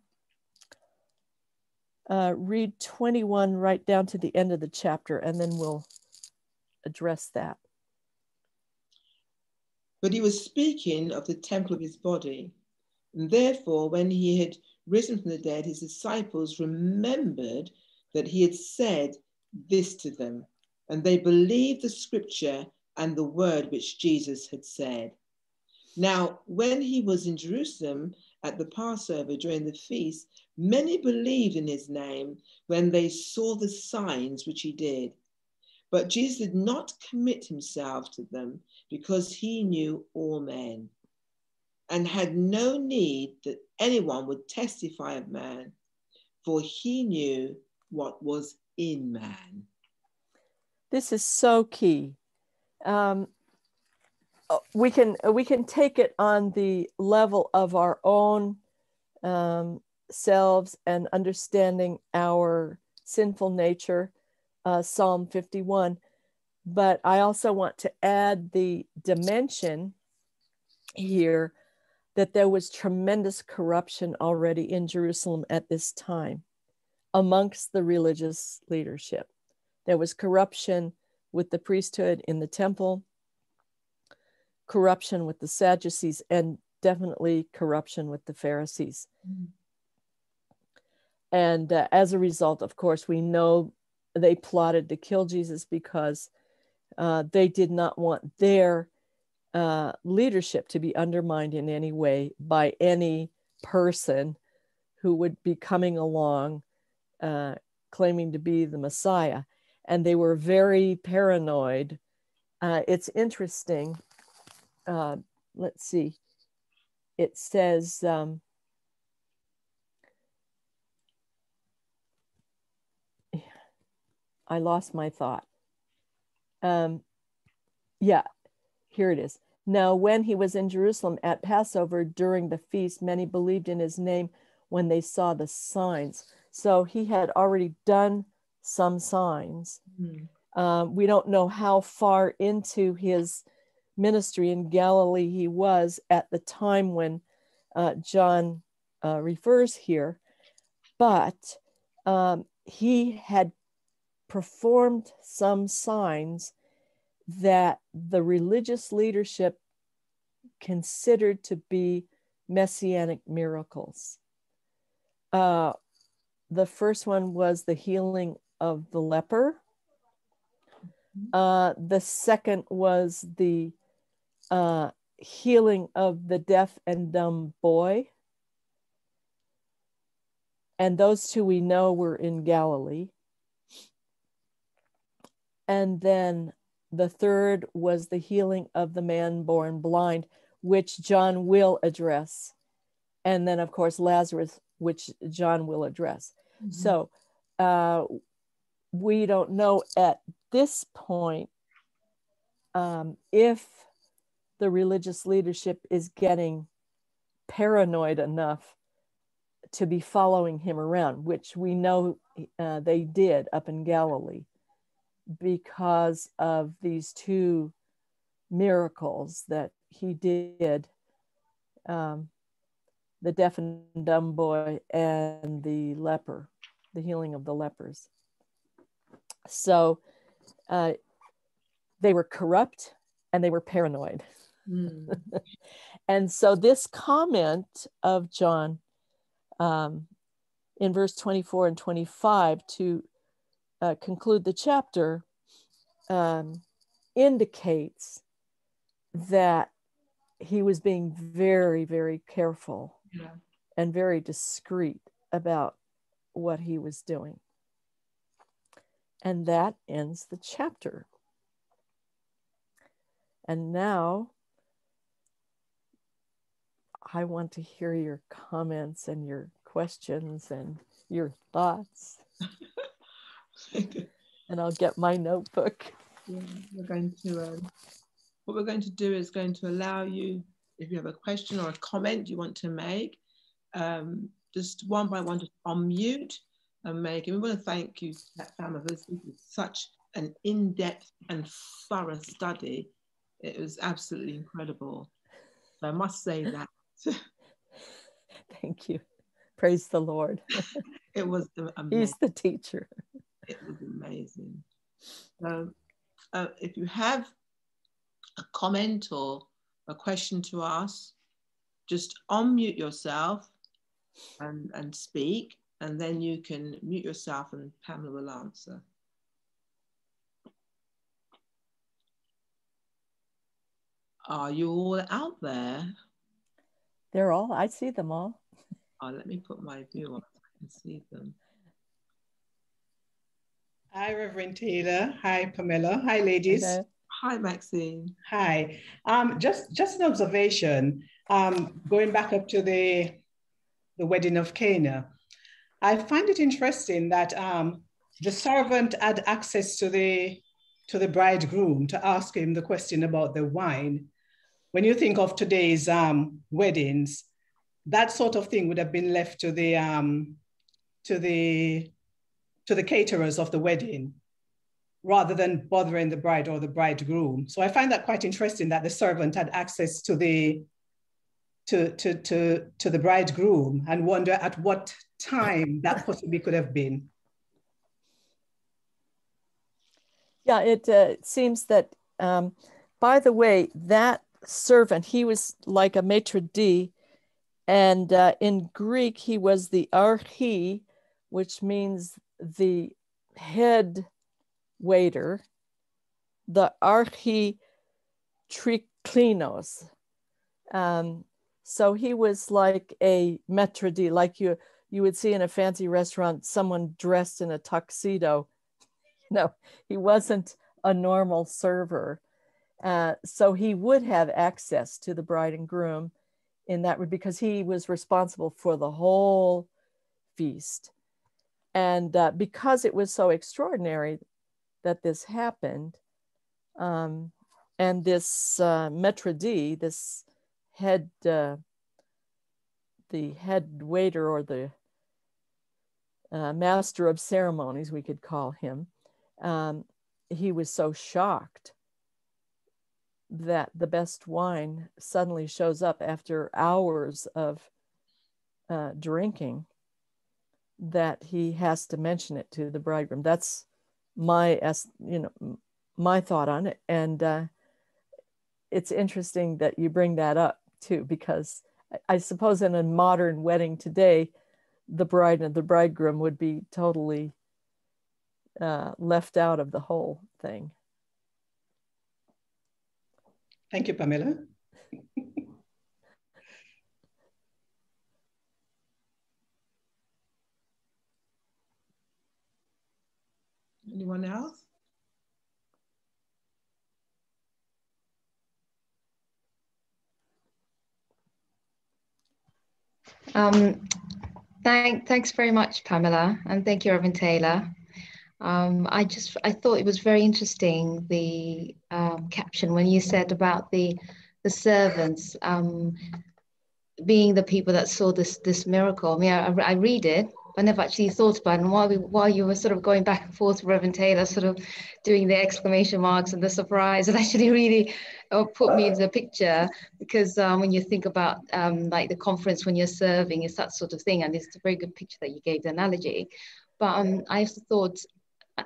Speaker 3: uh, read 21 right down to the end of the chapter, and then we'll address that.
Speaker 2: But he was speaking of the temple of his body. And therefore, when he had risen from the dead, his disciples remembered that he had said this to them, and they believed the scripture and the word which Jesus had said. Now, when he was in Jerusalem at the Passover during the feast, Many believed in his name when they saw the signs which he did. But Jesus did not commit himself to them because he knew all men and had no need that anyone would testify of man, for he knew what was in man.
Speaker 3: This is so key. Um, we can we can take it on the level of our own um, selves and understanding our sinful nature, uh, Psalm 51. But I also want to add the dimension here that there was tremendous corruption already in Jerusalem at this time amongst the religious leadership. There was corruption with the priesthood in the temple, corruption with the Sadducees, and definitely corruption with the Pharisees. Mm-hmm. And uh, as a result, of course, we know they plotted to kill Jesus because uh, they did not want their uh, leadership to be undermined in any way by any person who would be coming along uh, claiming to be the Messiah. And they were very paranoid. Uh, it's interesting. Uh, let's see. It says, um, I lost my thought. Um, yeah, here it is. Now, when he was in Jerusalem at Passover during the feast, many believed in his name when they saw the signs. So he had already done some signs. Mm-hmm. Um, we don't know how far into his ministry in Galilee he was at the time when uh, John uh, refers here, but um, he had performed some signs that the religious leadership considered to be messianic miracles. Uh, the first one was the healing of the leper. Uh, the second was the uh, healing of the deaf and dumb boy. And those two we know were in Galilee. And then the third was the healing of the man born blind, which John will address. And then, of course, Lazarus, which John will address. Mm-hmm. So uh, we don't know at this point um, if the religious leadership is getting paranoid enough to be following him around, which we know uh, they did up in Galilee because of these two miracles that he did um, the deaf and dumb boy and the leper, the healing of the lepers. So uh, they were corrupt and they were paranoid. Mm. [LAUGHS] and so this comment of John um, in verse 24 and 25 to uh, conclude the chapter um, indicates that he was being very, very careful yeah. and very discreet about what he was doing. And that ends the chapter. And now I want to hear your comments and your questions and your thoughts. [LAUGHS] and I'll get my notebook.
Speaker 2: Yeah, we're going to, um, what we're going to do is going to allow you, if you have a question or a comment you want to make, um, just one by one, just unmute and make. And we want to thank you, this. This is such an in-depth and thorough study. It was absolutely incredible. So I must say that. [LAUGHS]
Speaker 3: Thank you. Praise the Lord.
Speaker 2: it was
Speaker 3: amazing. [LAUGHS] He's the teacher.
Speaker 2: It was amazing. So, uh, if you have a comment or a question to ask, just unmute yourself and, and speak, and then you can mute yourself and Pamela will answer. Are you all out there?
Speaker 3: They're all, I see them all.
Speaker 2: Oh, let me put my view on so I can see them.
Speaker 1: Hi, Reverend Taylor. Hi, Pamela. Hi, ladies. Hello.
Speaker 2: Hi, Maxine.
Speaker 1: Hi. Um, just, just an observation. Um, going back up to the, the wedding of Cana, I find it interesting that um, the servant had access to the to the bridegroom to ask him the question about the wine. When you think of today's um, weddings, that sort of thing would have been left to the um, to the to the caterers of the wedding rather than bothering the bride or the bridegroom. So I find that quite interesting that the servant had access to the to, to, to, to the bridegroom and wonder at what time that possibly could have been.
Speaker 3: Yeah, it uh, seems that, um, by the way, that servant, he was like a maitre d', and uh, in Greek, he was the archi, which means the head waiter, the architrichlorion, klinos. Um, so he was like a maître d', like you you would see in a fancy restaurant, someone dressed in a tuxedo. [LAUGHS] No, he wasn't a normal server. Uh, so he would have access to the bride and groom in that because he was responsible for the whole feast. And uh, because it was so extraordinary that this happened, um, and this uh, maître d', this head, uh, the head waiter or the uh, master of ceremonies, we could call him, um, he was so shocked that the best wine suddenly shows up after hours of uh, drinking that he has to mention it to the bridegroom. That's my, you know, my thought on it. And uh, it's interesting that you bring that up too, because I suppose in a modern wedding today, the bride and the bridegroom would be totally uh, left out of the whole thing.
Speaker 1: Thank you, Pamela. [LAUGHS]
Speaker 2: Anyone else?
Speaker 4: Um, thank, thanks very much, Pamela, and thank you, Reverend Taylor. Um, I just I thought it was very interesting the um, caption when you said about the the servants um, being the people that saw this this miracle. I mean, I, I read it, I never actually thought about it. And while we, while you were sort of going back and forth, Reverend Taylor, sort of doing the exclamation marks and the surprise, it [LAUGHS] actually really uh, put me in the picture because um, when you think about um, like the conference when you're serving, it's that sort of thing, and it's a very good picture that you gave the analogy. But um, I also thought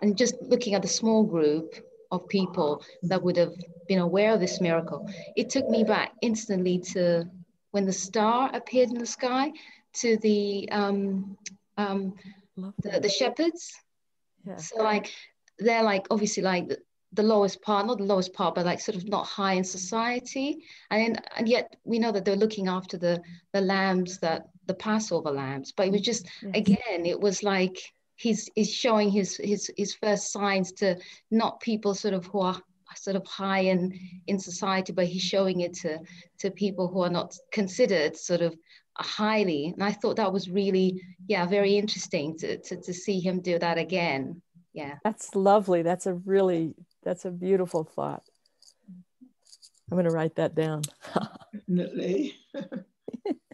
Speaker 4: and just looking at the small group of people that would have been aware of this miracle, it took me back instantly to when the star appeared in the sky to the um, um, the, the shepherds. Yeah. So like they're like obviously like the, the lowest part, not the lowest part, but like sort of not high in society. And and yet we know that they're looking after the the lambs that the Passover lambs. But it was just yes. again, it was like he's is showing his his his first signs to not people sort of who are sort of high in in society but he's showing it to to people who are not considered sort of highly. And i thought that was really yeah very interesting to to, to see him do that again. Yeah.
Speaker 3: That's lovely. That's a really that's a beautiful thought. I'm going to write that down.
Speaker 2: Definitely [LAUGHS]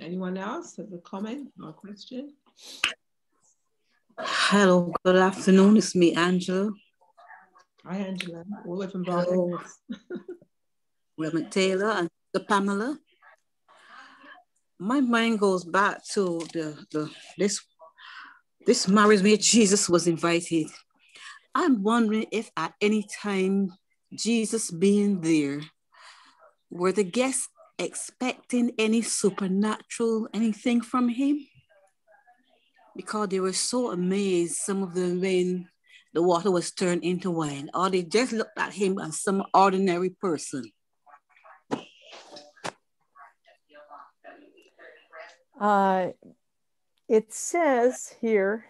Speaker 2: Anyone else have a comment or a question?
Speaker 5: Hello, good afternoon. It's me, Angela.
Speaker 2: Hi, Angela. All the way from Hello.
Speaker 5: Reverend [LAUGHS] Taylor and the Pamela. My mind goes back to the, the this this marriage where Jesus was invited. I'm wondering if at any time Jesus being there, were the guests expecting any supernatural anything from him. Because they were so amazed some of them when the water was turned into wine. Or they just looked at him as some ordinary person.
Speaker 3: Uh, it says here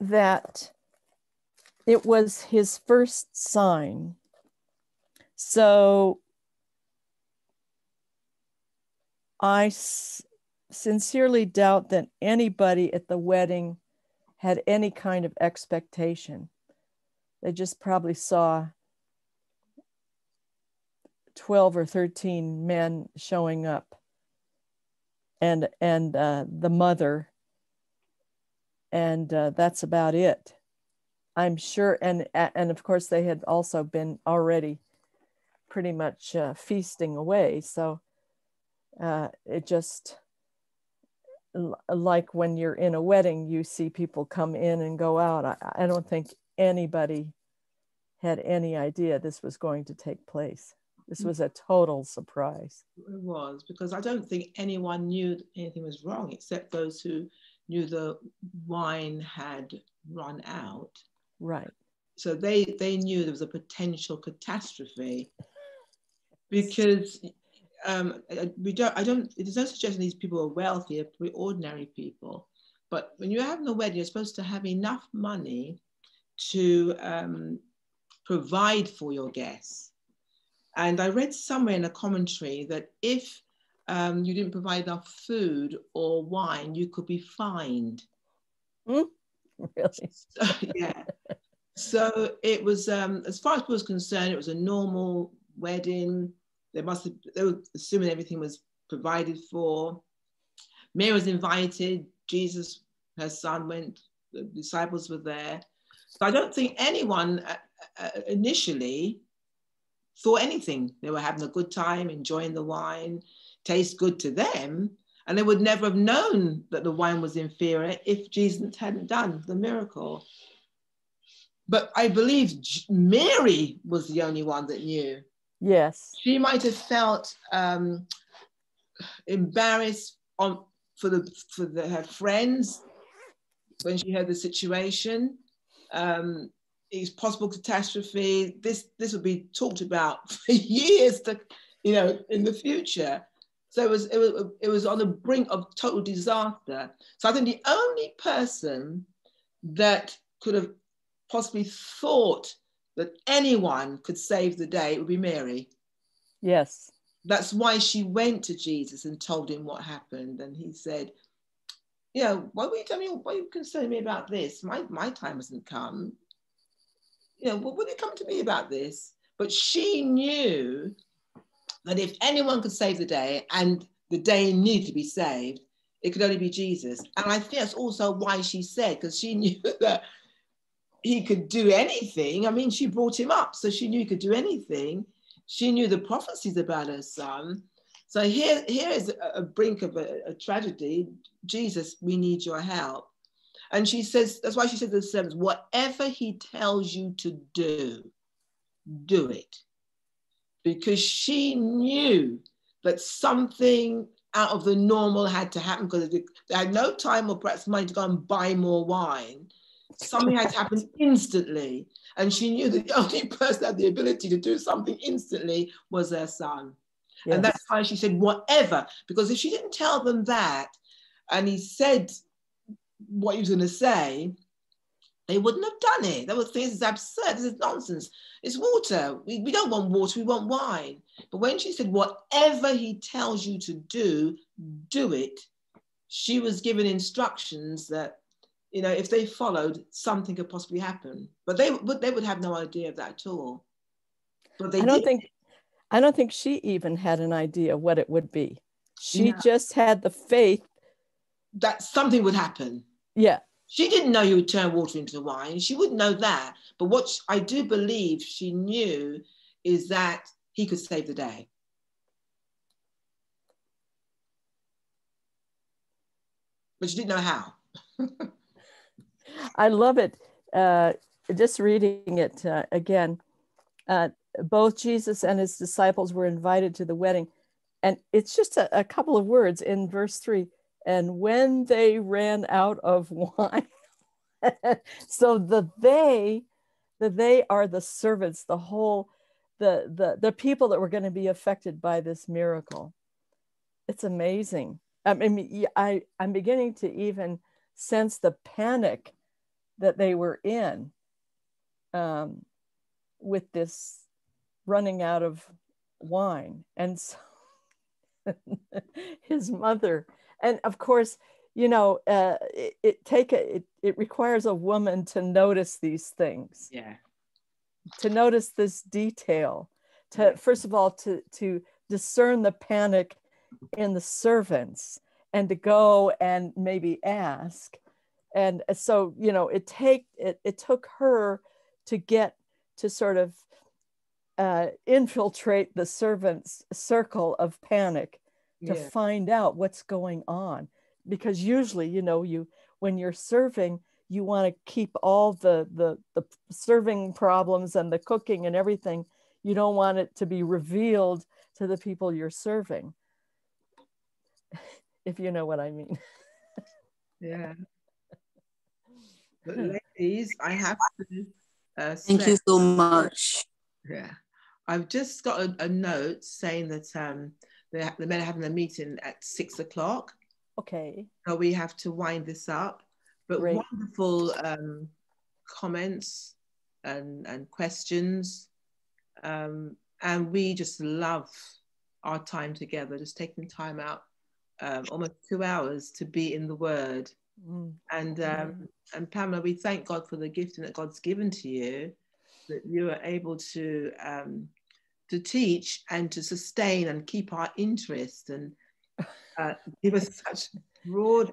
Speaker 3: that it was his first sign. So I s- sincerely doubt that anybody at the wedding had any kind of expectation. They just probably saw 12 or 13 men showing up and and uh, the mother. And uh, that's about it. I'm sure and and of course they had also been already pretty much uh, feasting away. So uh, it just like when you're in a wedding, you see people come in and go out. I, I don't think anybody had any idea this was going to take place. This was a total surprise.
Speaker 2: It was because I don't think anyone knew anything was wrong except those who knew the wine had run out.
Speaker 3: Right.
Speaker 2: So they they knew there was a potential catastrophe because um, we don't. I don't. It is not suggesting these people are wealthy. They're ordinary people. But when you're having a wedding, you're supposed to have enough money to um, provide for your guests. And I read somewhere in a commentary that if um, you didn't provide enough food or wine, you could be fined.
Speaker 3: Mm, really? [LAUGHS]
Speaker 2: So, yeah. so it was, um, as far as people was concerned, it was a normal wedding. They must have, they were assuming everything was provided for. Mary was invited. Jesus, her son, went. The disciples were there. So I don't think anyone uh, uh, initially thought anything. They were having a good time, enjoying the wine, tastes good to them. And they would never have known that the wine was inferior if Jesus hadn't done the miracle. But I believe Mary was the only one that knew.
Speaker 3: Yes.
Speaker 2: She might have felt um, embarrassed on, for, the, for the, her friends when she heard the situation. Um, it's possible catastrophe. This this will be talked about [LAUGHS] for years to, you know, in the future. So it was it was it was on the brink of total disaster. So I think the only person that could have possibly thought that anyone could save the day it would be Mary.
Speaker 3: Yes.
Speaker 2: That's why she went to Jesus and told him what happened. And he said, you know, why were you telling me, why are you concerning me about this? My, my time hasn't come you know, well, would you come to me about this? But she knew that if anyone could save the day and the day needed to be saved, it could only be Jesus. And I think that's also why she said, because she [LAUGHS] knew that he could do anything. I mean, she brought him up, so she knew he could do anything. She knew the prophecies about her son. So here, here is a, a brink of a, a tragedy. Jesus, we need your help. And she says, that's why she says to the servants, whatever he tells you to do, do it. Because she knew that something out of the normal had to happen because they had no time or perhaps money to go and buy more wine. Something had to happen instantly. And she knew that the [LAUGHS] only person that had the ability to do something instantly was her son. Yes. And that's why she said, whatever. Because if she didn't tell them that, and he said what he was going to say, they wouldn't have done it. They would think this is absurd. This is nonsense. It's water. We, we don't want water. We want wine. But when she said, whatever he tells you to do, do it, she was given instructions that, you know, if they followed, something could possibly happen. But they, but they would have no idea of that at all.
Speaker 3: But they I don't did. think, I don't think she even had an idea what it would be. She no. just had the faith
Speaker 2: that something would happen.
Speaker 3: Yeah.
Speaker 2: She didn't know you would turn water into wine. She wouldn't know that. But what I do believe she knew is that he could save the day. But she didn't know how. [LAUGHS]
Speaker 3: I love it. Uh, just reading it uh, again. Uh, both Jesus and his disciples were invited to the wedding. And it's just a, a couple of words in verse three and when they ran out of wine. [LAUGHS] so the they, the they are the servants, the whole, the the the people that were going to be affected by this miracle. It's amazing. I mean, I I'm beginning to even sense the panic that they were in um, with this running out of wine, and so [LAUGHS] his mother and of course you know uh, it, it take a, it, it requires a woman to notice these things.
Speaker 2: Yeah.
Speaker 3: To notice this detail to first of all to to discern the panic in the servants and to go and maybe ask and so you know it take it, it took her to get to sort of uh, infiltrate the servants circle of panic to yeah. find out what's going on because usually, you know, you when you're serving, you want to keep all the, the the serving problems and the cooking and everything. You don't want it to be revealed to the people you're serving. [LAUGHS] if you know what I mean. [LAUGHS]
Speaker 2: yeah. But ladies, I have to.
Speaker 5: Uh, Thank you so much.
Speaker 2: Yeah, I've just got a, a note saying that um, the, the men are having a meeting at six o'clock.
Speaker 3: Okay.
Speaker 2: So we have to wind this up. But Great. wonderful um, comments and, and questions. Um, and we just love our time together, just taking time out, um, almost two hours to be in the Word. Mm. And um, and Pamela, we thank God for the gifting that God's given to you, that you are able to um, to teach and to sustain and keep our interest and [LAUGHS] uh, give us such broad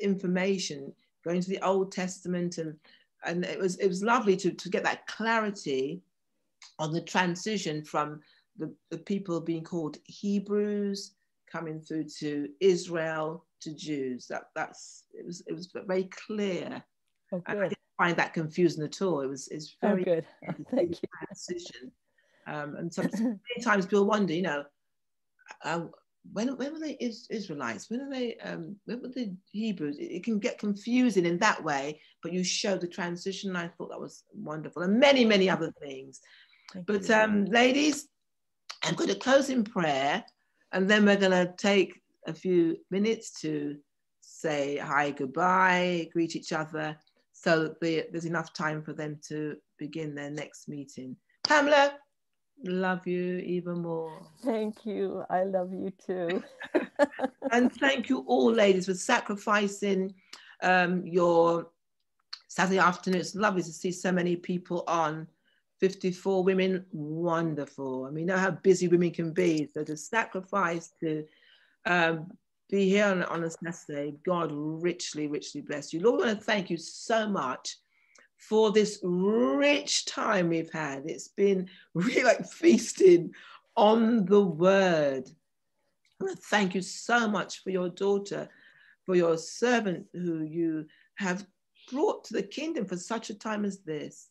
Speaker 2: information going to the Old Testament and and it was it was lovely to, to get that clarity on the transition from the, the people being called Hebrews coming through to Israel to Jews. That that's it was it was very clear.
Speaker 3: Oh,
Speaker 2: I didn't find that confusing at all. It was it's oh, very
Speaker 3: oh, good. [LAUGHS] Thank you.
Speaker 2: Transition. Um, and sometimes [LAUGHS] people wonder, you know, uh, when when were they is, Israelites? When are they? Um, when were the Hebrews? It, it, can get confusing in that way, but you show the transition. I thought that was wonderful, and many many other things. Thank but um, ladies, I'm going to close in prayer, and then we're going to take a few minutes to say hi, goodbye, greet each other, so that the, there's enough time for them to begin their next meeting. Pamela, love you even more.
Speaker 3: Thank you. I love you too. [LAUGHS]
Speaker 2: and thank you all, ladies, for sacrificing um, your Saturday afternoon. It's lovely to see so many people on. 54 women, wonderful. I mean, know how busy women can be. So to sacrifice to um, be here on, a Saturday, God richly, richly bless you. Lord, I want to thank you so much for this rich time we've had. It's been really like feasting on the word. I want to thank you so much for your daughter, for your servant who you have brought to the kingdom for such a time as this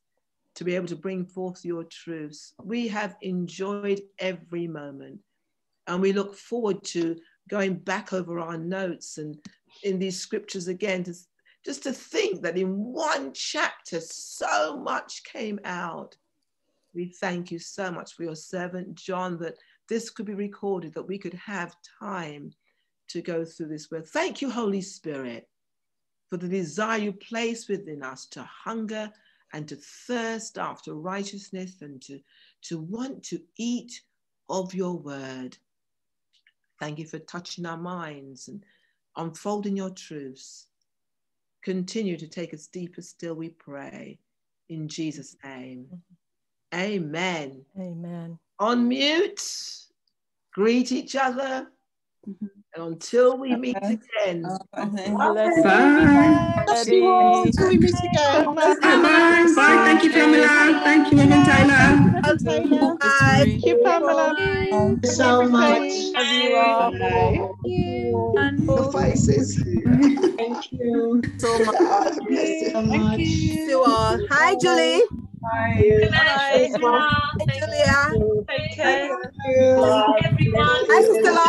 Speaker 2: to be able to bring forth your truths. We have enjoyed every moment and we look forward to going back over our notes and in these scriptures again to just to think that in one chapter so much came out. We thank you so much for your servant John that this could be recorded, that we could have time to go through this word. Thank you, Holy Spirit, for the desire you place within us to hunger and to thirst after righteousness and to, to want to eat of your word. Thank you for touching our minds and unfolding your truths continue to take us deeper still, we pray. In Jesus' name. Amen.
Speaker 3: Amen.
Speaker 2: On mute, greet each other. Mm-hmm. And until we meet again.
Speaker 5: Bye. Bye. Until we meet again. Bye. Bye. Bye. Thank you, Pamela. Thank you, Reverend Taylor.
Speaker 2: Bye. Thank you, Pamela.
Speaker 5: Thank you so much.
Speaker 3: Love you all.
Speaker 2: Thank you. The faces.
Speaker 5: Thank you
Speaker 2: so much. [LAUGHS]
Speaker 5: Thank
Speaker 2: you. you all. Hi, Julie.
Speaker 5: Bye. Good night.
Speaker 2: Julia.
Speaker 5: Take care. Thank you. Everyone.
Speaker 2: Hi, Sister Laura.